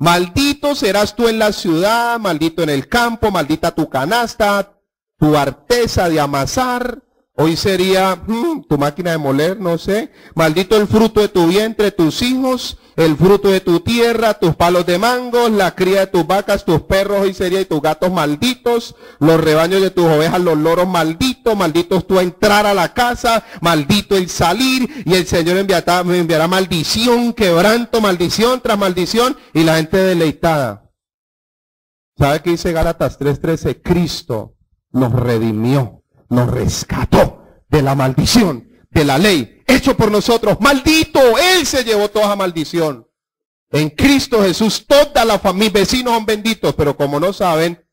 Maldito serás tú en la ciudad, maldito en el campo, maldita tu canasta, tu arteza de amasar, Hoy sería hmm, tu máquina de moler, no sé. Maldito el fruto de tu vientre, tus hijos, el fruto de tu tierra, tus palos de mangos, la cría de tus vacas, tus perros, hoy sería, y tus gatos malditos, los rebaños de tus ovejas, los loros malditos, malditos tú entrar a la casa, maldito el salir, y el Señor enviará, enviará maldición, quebranto, maldición tras maldición, y la gente deleitada. ¿Sabe qué dice Gálatas 3:13? Cristo nos redimió nos rescató de la maldición, de la ley, hecho por nosotros. Maldito, Él se llevó toda maldición. En Cristo Jesús, toda la familia, vecinos son benditos, pero como no saben,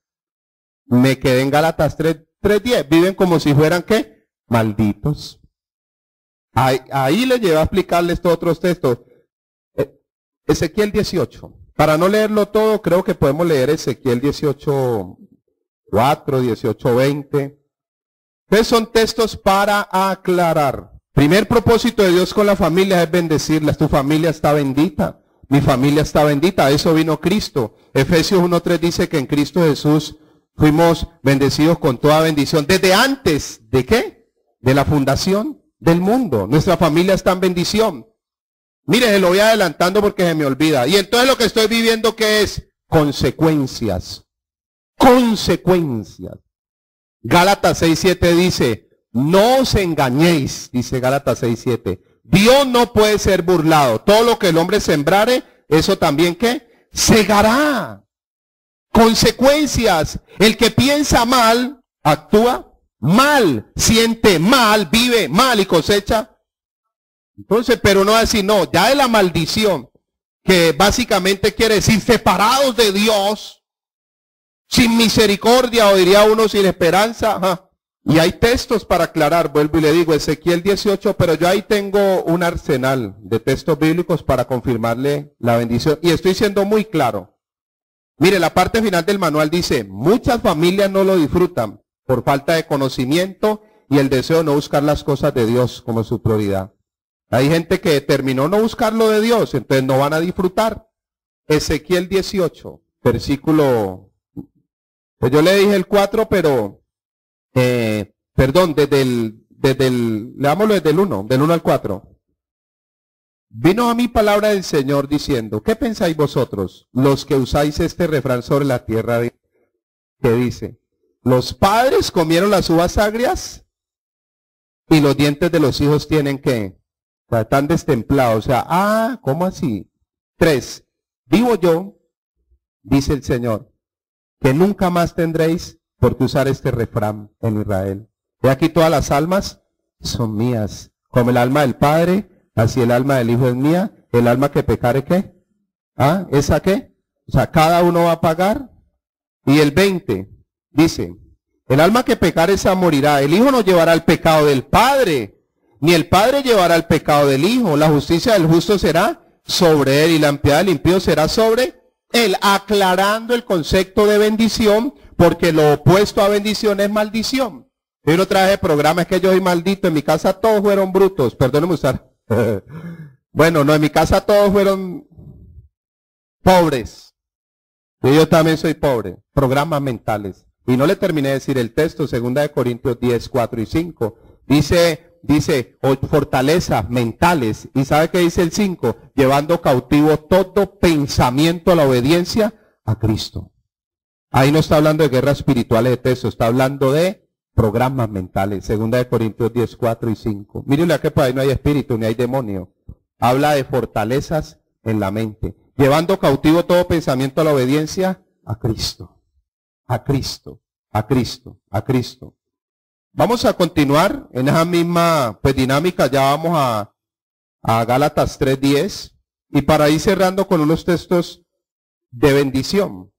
me quedé en Galatas 3.10. Viven como si fueran, ¿qué? Malditos. Ahí, ahí les lleva a explicarles estos otros textos. Eh, Ezequiel 18. Para no leerlo todo, creo que podemos leer Ezequiel 18, 4, 18, 20. Entonces son textos para aclarar. Primer propósito de Dios con la familia es bendecirlas. Tu familia está bendita. Mi familia está bendita. Eso vino Cristo. Efesios 1.3 dice que en Cristo Jesús fuimos bendecidos con toda bendición. Desde antes, ¿de qué? De la fundación del mundo. Nuestra familia está en bendición. Mire, se lo voy adelantando porque se me olvida. Y entonces lo que estoy viviendo, ¿qué es? Consecuencias. Consecuencias. Gálatas 6.7 dice, no os engañéis, dice Gálatas 6.7. Dios no puede ser burlado. Todo lo que el hombre sembrare, eso también que segará. Consecuencias. El que piensa mal, actúa mal, siente mal, vive mal y cosecha. Entonces, pero no decir, no, ya de la maldición, que básicamente quiere decir separados de Dios, sin misericordia, o diría uno sin esperanza. Y hay textos para aclarar, vuelvo y le digo, Ezequiel 18, pero yo ahí tengo un arsenal de textos bíblicos para confirmarle la bendición. Y estoy siendo muy claro. Mire, la parte final del manual dice, muchas familias no lo disfrutan por falta de conocimiento y el deseo de no buscar las cosas de Dios como su prioridad. Hay gente que terminó no buscar lo de Dios, entonces no van a disfrutar. Ezequiel 18, versículo pues yo le dije el 4, pero, eh, perdón, desde el, desde el, leámoslo desde el 1, del 1 al 4. Vino a mí palabra del Señor diciendo, ¿qué pensáis vosotros, los que usáis este refrán sobre la tierra que dice, los padres comieron las uvas agrias y los dientes de los hijos tienen que, o están destemplados, o sea, ah, ¿cómo así? Tres, vivo yo, dice el Señor, que nunca más tendréis por usar este refrán en Israel. He aquí todas las almas son mías. Como el alma del Padre, así el alma del Hijo es mía. El alma que pecare, ¿qué? ¿Ah? ¿Esa qué? O sea, cada uno va a pagar. Y el 20 dice, el alma que pecare esa morirá. El Hijo no llevará el pecado del Padre, ni el Padre llevará el pecado del Hijo. La justicia del justo será sobre él y la impiedad del impío será sobre él aclarando el concepto de bendición, porque lo opuesto a bendición es maldición. Yo no traje programa, es que yo soy maldito, en mi casa todos fueron brutos, perdóneme usar. bueno, no, en mi casa todos fueron pobres. Yo también soy pobre. Programas mentales. Y no le terminé de decir el texto, segunda de Corintios 10, 4 y 5. Dice, dice, fortalezas mentales. ¿Y sabe qué dice el 5? Llevando cautivo todo pensamiento a la obediencia a Cristo. Ahí no está hablando de guerras espirituales de texto, está hablando de programas mentales. Segunda de Corintios 10, 4 y 5. Mírenle que por ahí no hay espíritu ni hay demonio. Habla de fortalezas en la mente. Llevando cautivo todo pensamiento a la obediencia a Cristo. A Cristo. A Cristo. A Cristo. Vamos a continuar en esa misma pues, dinámica, ya vamos a, a Gálatas 3.10 y para ir cerrando con unos textos de bendición.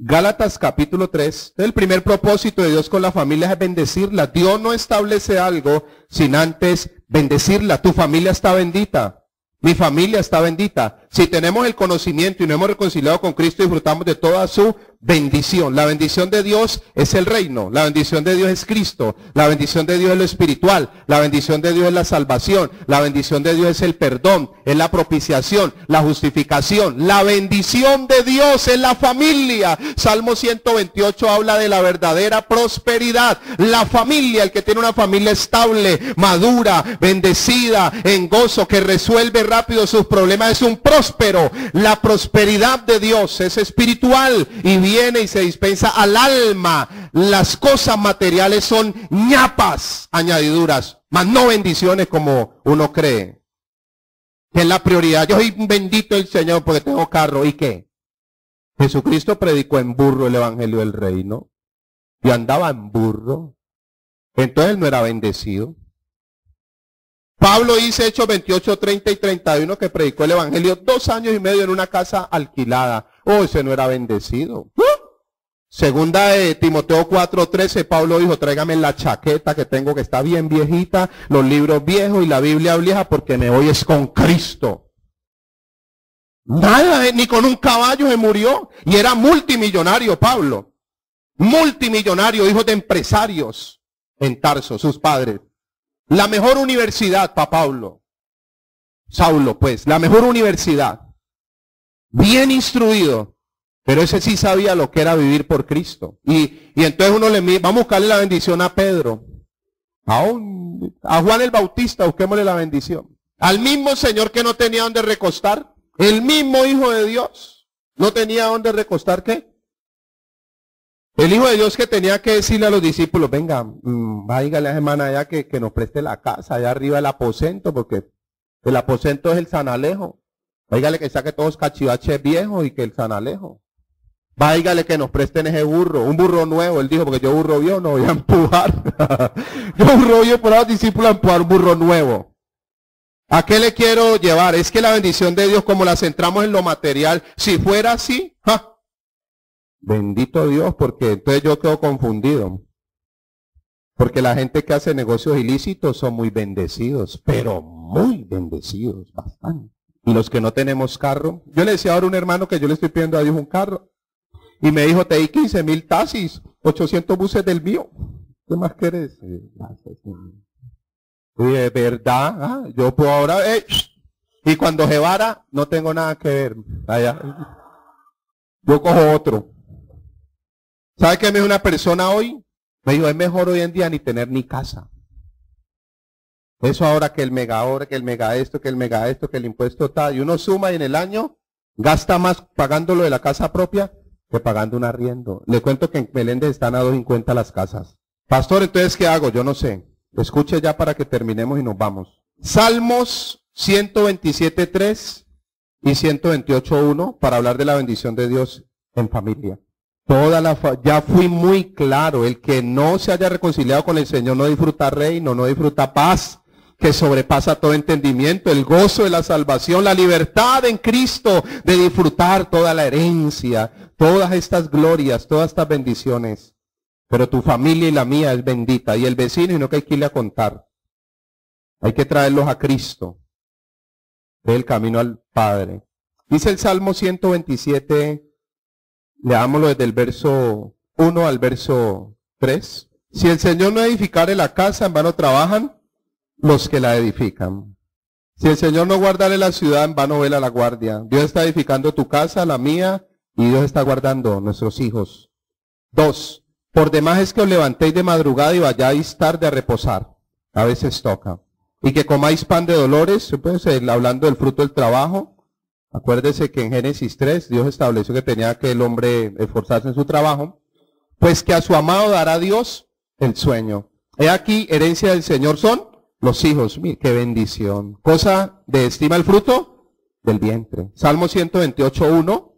Gálatas capítulo 3. El primer propósito de Dios con la familia es bendecirla. Dios no establece algo sin antes bendecirla. Tu familia está bendita. Mi familia está bendita. Si tenemos el conocimiento y nos hemos reconciliado con Cristo, disfrutamos de toda su bendición. La bendición de Dios es el reino. La bendición de Dios es Cristo. La bendición de Dios es lo espiritual. La bendición de Dios es la salvación. La bendición de Dios es el perdón, es la propiciación, la justificación. La bendición de Dios es la familia. Salmo 128 habla de la verdadera prosperidad. La familia, el que tiene una familia estable, madura, bendecida, en gozo, que resuelve rápido sus problemas, es un próspero. La prosperidad de Dios es espiritual y viene y se dispensa al alma. Las cosas materiales son ñapas, añadiduras, mas no bendiciones como uno cree. Que es la prioridad. Yo soy bendito el Señor porque tengo carro. ¿Y qué? Jesucristo predicó en burro el evangelio del reino. Y andaba en burro. Entonces él no era bendecido. Pablo dice Hechos 28, 30 y 31 que predicó el Evangelio dos años y medio en una casa alquilada. Oh, ese no era bendecido. Segunda de Timoteo 4:13, Pablo dijo, tráigame la chaqueta que tengo que está bien viejita, los libros viejos y la Biblia vieja porque me voy es con Cristo. Nada, eh, ni con un caballo se murió. Y era multimillonario Pablo. Multimillonario, hijo de empresarios en Tarso, sus padres. La mejor universidad para Pablo. Saulo, pues, la mejor universidad. Bien instruido. Pero ese sí sabía lo que era vivir por Cristo. Y, y entonces uno le vamos a buscarle la bendición a Pedro. A, a Juan el Bautista, busquémosle la bendición. Al mismo Señor que no tenía donde recostar. El mismo Hijo de Dios. No tenía donde recostar qué? El Hijo de Dios que tenía que decirle a los discípulos, venga, mmm, a semana allá que, nos preste la casa, allá arriba el aposento, porque el aposento es el sanalejo. Váyale que saque todos cachivaches viejos y que el sanalejo. Váyale que nos presten ese burro, un burro nuevo. Él dijo, porque yo burro viejo no voy a empujar. yo burro viejo por los discípulos a empujar un burro nuevo. ¿A qué le quiero llevar? Es que la bendición de Dios, como la centramos en lo material, si fuera así, ¡ja! Bendito Dios, porque entonces yo quedo confundido. Porque la gente que hace negocios ilícitos son muy bendecidos, pero muy bendecidos, bastante. Y los que no tenemos carro, yo le decía ahora a un hermano que yo le estoy pidiendo a Dios un carro. Y me dijo, te di 15 mil taxis, 800 buses del mío. ¿Qué más querés? Y de verdad, ah, yo puedo ahora, eh, y cuando se vara, no tengo nada que ver. Allá. Yo cojo otro. ¿Sabe qué me dijo una persona hoy? Me dijo, es mejor hoy en día ni tener ni casa. Eso ahora que el mega ahora, que el mega esto, que el mega esto, que el impuesto está. Y uno suma y en el año gasta más pagándolo de la casa propia que pagando un arriendo. Le cuento que en Meléndez están a 2.50 las casas. Pastor, entonces, ¿qué hago? Yo no sé. Escuche ya para que terminemos y nos vamos. Salmos 127.3 y 128.1 para hablar de la bendición de Dios en familia. Toda la ya fui muy claro, el que no se haya reconciliado con el Señor no disfruta reino, no disfruta paz, que sobrepasa todo entendimiento, el gozo de la salvación, la libertad en Cristo de disfrutar toda la herencia, todas estas glorias, todas estas bendiciones. Pero tu familia y la mía es bendita, y el vecino y no que hay que irle a contar. Hay que traerlos a Cristo. el camino al Padre. Dice el Salmo 127, Leámoslo desde el verso 1 al verso 3. Si el Señor no edificare la casa, en vano trabajan los que la edifican. Si el Señor no guardare la ciudad, en vano vela la guardia. Dios está edificando tu casa, la mía, y Dios está guardando nuestros hijos. Dos, por demás es que os levantéis de madrugada y vayáis tarde a reposar. A veces toca. Y que comáis pan de dolores, pues, hablando del fruto del trabajo, Acuérdese que en Génesis 3 Dios estableció que tenía que el hombre esforzarse en su trabajo, pues que a su amado dará Dios el sueño. He aquí, herencia del Señor son los hijos. Mire, qué bendición. Cosa de estima el fruto del vientre. Salmo 128, 1.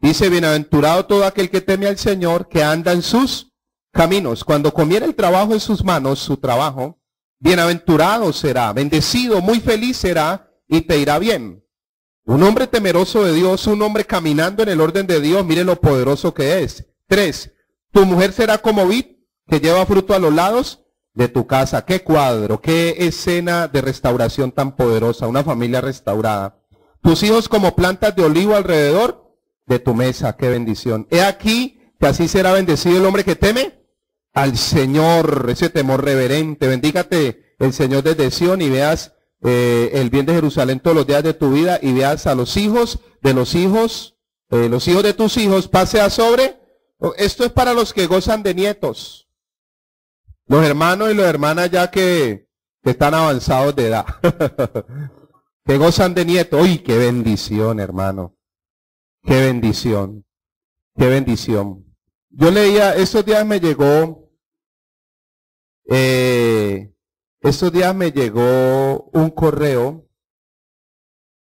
Dice, bienaventurado todo aquel que teme al Señor, que anda en sus caminos. Cuando comiera el trabajo en sus manos, su trabajo, Bienaventurado será, bendecido, muy feliz será y te irá bien. Un hombre temeroso de Dios, un hombre caminando en el orden de Dios, mire lo poderoso que es. Tres, tu mujer será como vid que lleva fruto a los lados de tu casa. Qué cuadro, qué escena de restauración tan poderosa, una familia restaurada. Tus hijos como plantas de olivo alrededor de tu mesa, qué bendición. He aquí que así será bendecido el hombre que teme al Señor, ese temor reverente. Bendígate el Señor desde Sion y veas eh, el bien de Jerusalén todos los días de tu vida y veas a los hijos de los hijos, eh, los hijos de tus hijos, pase a sobre. Esto es para los que gozan de nietos. Los hermanos y las hermanas ya que, están avanzados de edad. que gozan de nietos. ¡Uy, qué bendición, hermano! ¡Qué bendición! ¡Qué bendición! Yo leía, esos días me llegó, eh, estos días me llegó un correo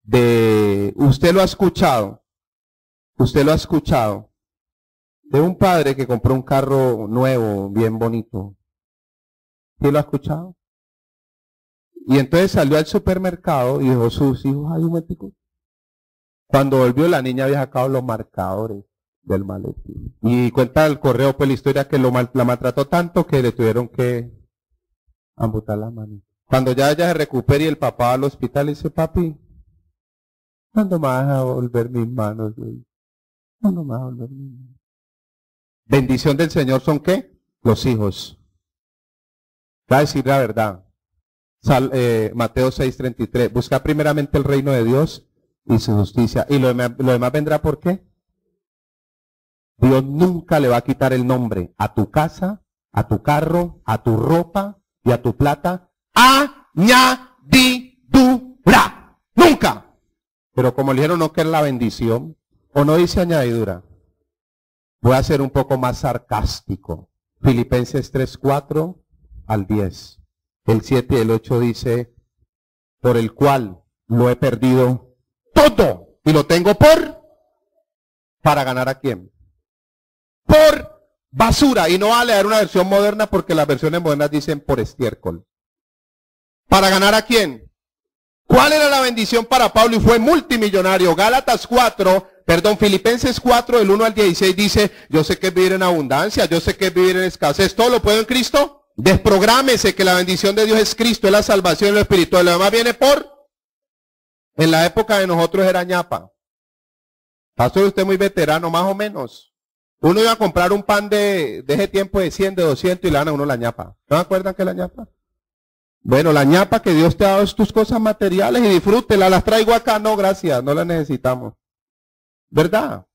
de, usted lo ha escuchado, usted lo ha escuchado, de un padre que compró un carro nuevo, bien bonito. ¿Quién lo ha escuchado? Y entonces salió al supermercado y dejó sus hijos ahí un momentico. Cuando volvió la niña había sacado los marcadores del maletín. Y cuenta el correo, pues la historia que lo la maltrató tanto que le tuvieron que amputar la mano. Cuando ya ella se recupere y el papá al hospital dice, papi, ¿cuándo me vas a volver mis manos? ¿Cuándo me vas a volver mis manos? Bendición del Señor son qué? Los hijos. Va a decir la verdad. Sal, eh, Mateo 6:33. Busca primeramente el reino de Dios y su justicia. Y lo lo demás vendrá por qué? Dios nunca le va a quitar el nombre a tu casa, a tu carro, a tu ropa y a tu plata. Añadidura. Nunca. Pero como le dijeron no que es la bendición, o no dice añadidura. Voy a ser un poco más sarcástico. Filipenses 3, 4 al 10. El 7 y el 8 dice, por el cual lo he perdido todo y lo tengo por para ganar a quién? por basura. Y no va a leer una versión moderna porque las versiones modernas dicen por estiércol. ¿Para ganar a quién? ¿Cuál era la bendición para Pablo? Y fue multimillonario. Gálatas 4, perdón, Filipenses 4, del 1 al 16 dice, yo sé que es vivir en abundancia, yo sé que es vivir en escasez. ¿Todo lo puedo en Cristo? Desprográmese que la bendición de Dios es Cristo, es la salvación, lo espiritual. Lo demás viene por... En la época de nosotros era ñapa. Pastor, usted muy veterano, más o menos. Uno iba a comprar un pan de, de ese tiempo de 100, de 200 y le dan a uno la ñapa. ¿No acuerdan que la ñapa? Bueno, la ñapa que Dios te ha dado es tus cosas materiales y disfrútela. Las traigo acá. No, gracias, no las necesitamos. ¿Verdad?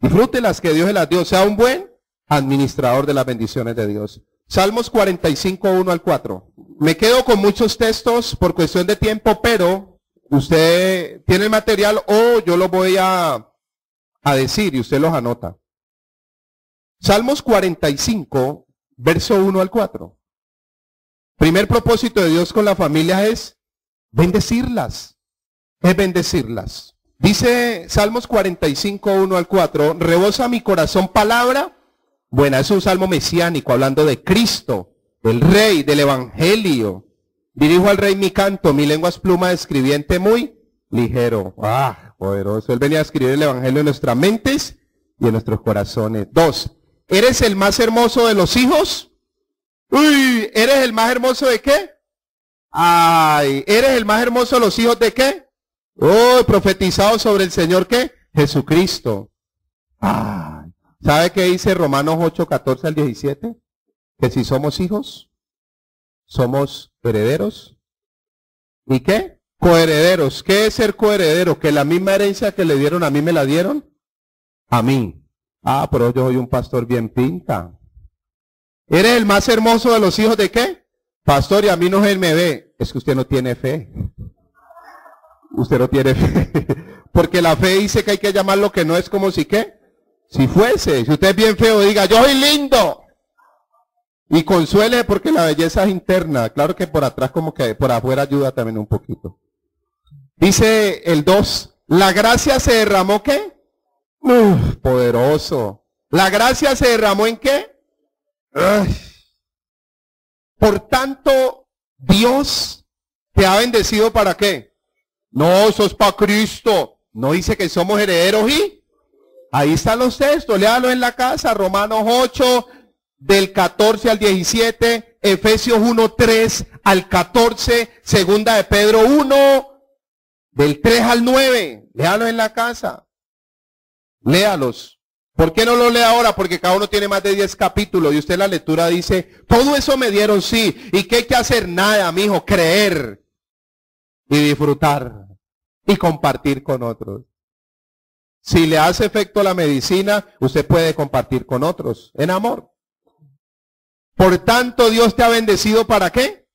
Disfrútelas que Dios las dio. Sea un buen administrador de las bendiciones de Dios. Salmos 45, 1 al 4. Me quedo con muchos textos por cuestión de tiempo, pero usted tiene el material o yo lo voy a a decir y usted los anota. Salmos 45, verso 1 al 4. Primer propósito de Dios con la familia es bendecirlas. Es bendecirlas. Dice Salmos 45, 1 al 4, rebosa mi corazón palabra. Buena, es un salmo mesiánico hablando de Cristo, del Rey, del Evangelio. Dirijo al Rey mi canto, mi lengua es pluma de escribiente muy ligero. Ah, poderoso. Él venía a escribir el Evangelio en nuestras mentes y en nuestros corazones. Dos, ¿eres el más hermoso de los hijos? Uy, ¿eres el más hermoso de qué? Ay, ¿eres el más hermoso de los hijos de qué? Oh, profetizado sobre el Señor qué? Jesucristo. Ay, ¿sabe qué dice Romanos 8, 14 al 17? Que si somos hijos, somos herederos. ¿Y qué? Coherederos. ¿Qué es ser coheredero? Que la misma herencia que le dieron a mí me la dieron a mí. Ah, pero yo soy un pastor bien pinta. ¿Eres el más hermoso de los hijos de qué? Pastor, y a mí no él me ve. Es que usted no tiene fe. Usted no tiene fe. Porque la fe dice que hay que llamar lo que no es como si qué. Si fuese. Si usted es bien feo, diga, yo soy lindo. Y consuele porque la belleza es interna. Claro que por atrás como que por afuera ayuda también un poquito. Dice el 2, la gracia se derramó qué? Uf, poderoso. ¿La gracia se derramó en qué? Por tanto, Dios te ha bendecido para qué? No, sos para Cristo. No dice que somos herederos y ahí están los textos. Léalo en la casa. Romanos 8, del 14 al 17. Efesios 1, 3 al 14. Segunda de Pedro 1, del 3 al 9. Léalo en la casa. Léalos. ¿Por qué no lo lee ahora? Porque cada uno tiene más de 10 capítulos y usted la lectura dice, todo eso me dieron sí. ¿Y qué hay que hacer? Nada, mi hijo, creer y disfrutar y compartir con otros. Si le hace efecto la medicina, usted puede compartir con otros en amor. Por tanto, Dios te ha bendecido para qué?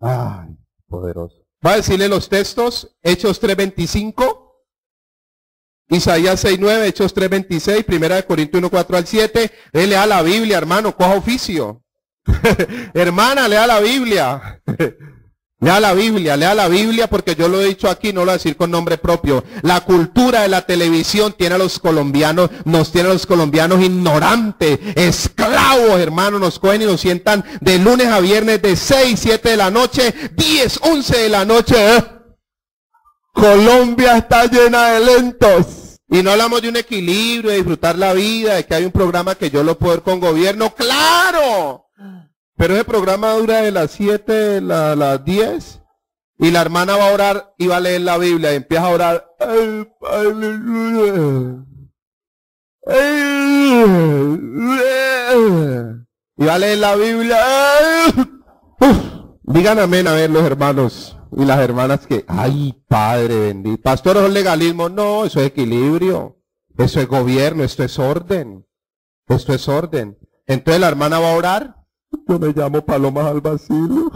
Ay, poderoso. Va a decirle los textos, Hechos 3:25. Isaías 6.9, Hechos 3.26, Primera de Corintios 1.4 al 7. Él lea la Biblia, hermano, coja oficio. Hermana, lea la Biblia. Lea la Biblia, lea la Biblia porque yo lo he dicho aquí, no lo voy a decir con nombre propio. La cultura de la televisión tiene a los colombianos, nos tiene a los colombianos ignorantes, esclavos, hermano, nos cogen y nos sientan de lunes a viernes de 6, 7 de la noche, 10, 11 de la noche. ¿eh? Colombia está llena de lentos. Y no hablamos de un equilibrio, de disfrutar la vida, de que hay un programa que yo lo puedo ver con gobierno. ¡Claro! Pero ese programa dura de las 7 a las 10. Y la hermana va a orar y va a leer la Biblia y empieza a orar. Y va a leer la Biblia. Digan amén a ver los hermanos y las hermanas que, ay, Padre bendito. Pastor, ¿es legalismo? No, eso es equilibrio. Eso es gobierno, esto es orden. Esto es orden. Entonces la hermana va a orar. Yo me llamo Paloma Albacilio.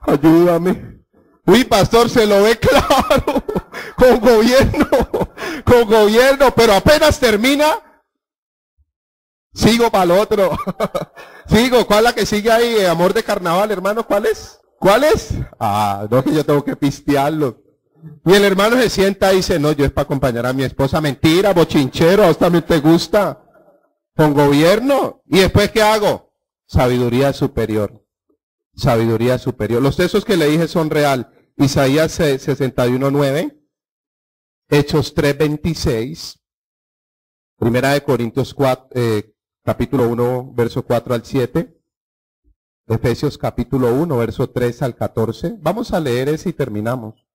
Ayúdame. Uy, pastor, se lo ve claro. Con gobierno. Con gobierno. Pero apenas termina. Sigo para el otro. Sigo. ¿Cuál es la que sigue ahí? Amor de carnaval, hermano. ¿Cuál es? ¿Cuál es? Ah, no, que yo tengo que pistearlo. Y el hermano se sienta y dice, no, yo es para acompañar a mi esposa. Mentira, bochinchero, hasta mí te gusta. Con gobierno. ¿Y después qué hago? Sabiduría superior. Sabiduría superior. Los textos que le dije son real. Isaías 61.9. Hechos 3.26. Primera de Corintios 4, eh, capítulo 1, verso 4 al 7. Efesios capítulo 1, verso 3 al 14. Vamos a leer ese y terminamos.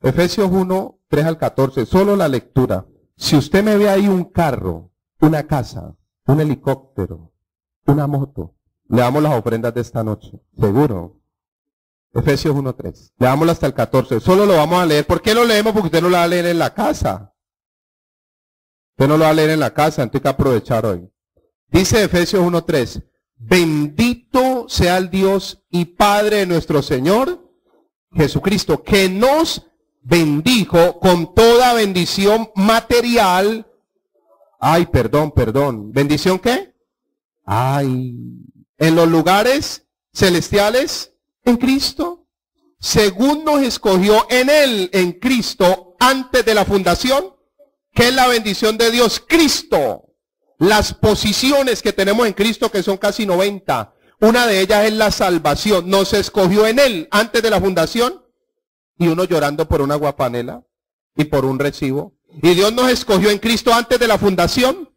Efesios 1, 3 al 14. Solo la lectura. Si usted me ve ahí un carro, una casa, un helicóptero, una moto, le damos las ofrendas de esta noche. Seguro. Efesios 1, 3. Leámoslo hasta el 14. Solo lo vamos a leer. ¿Por qué lo leemos? Porque usted no lo va a leer en la casa. Usted no lo va a leer en la casa, entonces hay que aprovechar hoy. Dice Efesios 1.3, Bendito sea el Dios y Padre de nuestro Señor Jesucristo, que nos bendijo con toda bendición material. Ay, perdón, perdón. ¿Bendición qué? Ay, en los lugares celestiales en Cristo, según nos escogió en Él, en Cristo, antes de la fundación, que es la bendición de Dios, Cristo las posiciones que tenemos en Cristo, que son casi 90. Una de ellas es la salvación. Nos escogió en Él antes de la fundación y uno llorando por una guapanela y por un recibo. Y Dios nos escogió en Cristo antes de la fundación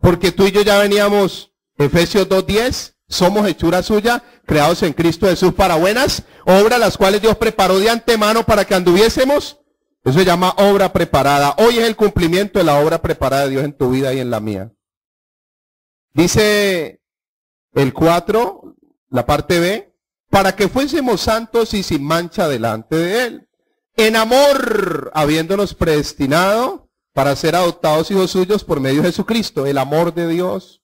porque tú y yo ya veníamos, Efesios 2.10, somos hechura suya, creados en Cristo Jesús para buenas obras, las cuales Dios preparó de antemano para que anduviésemos. Eso se llama obra preparada. Hoy es el cumplimiento de la obra preparada de Dios en tu vida y en la mía. Dice el 4, la parte B, para que fuésemos santos y sin mancha delante de Él. En amor, habiéndonos predestinado para ser adoptados hijos suyos por medio de Jesucristo. El amor de Dios,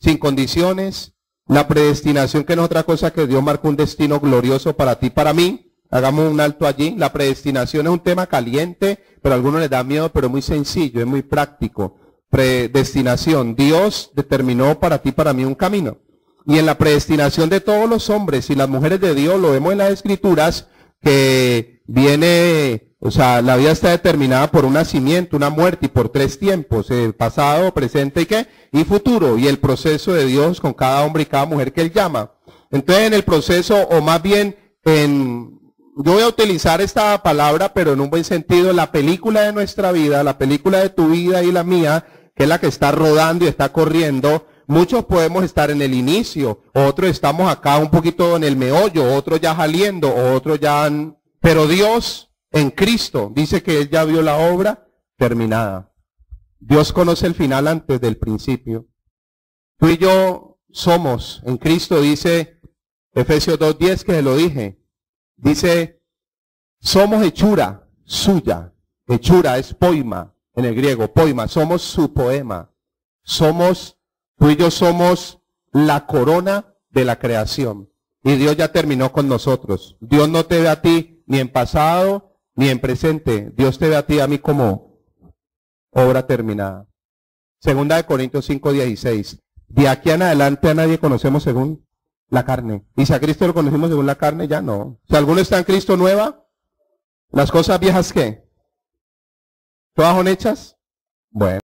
sin condiciones. La predestinación, que no es otra cosa que Dios marcó un destino glorioso para ti, para mí. Hagamos un alto allí. La predestinación es un tema caliente, pero a algunos les da miedo, pero muy sencillo, es muy práctico predestinación. Dios determinó para ti, para mí un camino. Y en la predestinación de todos los hombres y las mujeres de Dios, lo vemos en las escrituras, que viene, o sea, la vida está determinada por un nacimiento, una muerte y por tres tiempos, el pasado, presente y qué, y futuro, y el proceso de Dios con cada hombre y cada mujer que él llama. Entonces en el proceso, o más bien en, yo voy a utilizar esta palabra, pero en un buen sentido, la película de nuestra vida, la película de tu vida y la mía, que es la que está rodando y está corriendo, muchos podemos estar en el inicio, otros estamos acá un poquito en el meollo, otros ya saliendo, otros ya. Pero Dios en Cristo dice que Él ya vio la obra terminada. Dios conoce el final antes del principio. Tú y yo somos, en Cristo dice Efesios 2.10 que se lo dije, dice, somos hechura suya. Hechura es poema en el griego, poema, somos su poema. Somos, tú y yo somos la corona de la creación. Y Dios ya terminó con nosotros. Dios no te ve a ti ni en pasado ni en presente. Dios te ve a ti a mí como obra terminada. Segunda de Corintios 5.16. De aquí en adelante a nadie conocemos según la carne. Y si a Cristo lo conocemos según la carne, ya no. Si alguno está en Cristo nueva, las cosas viejas qué? ¿Todas son hechas? Bueno.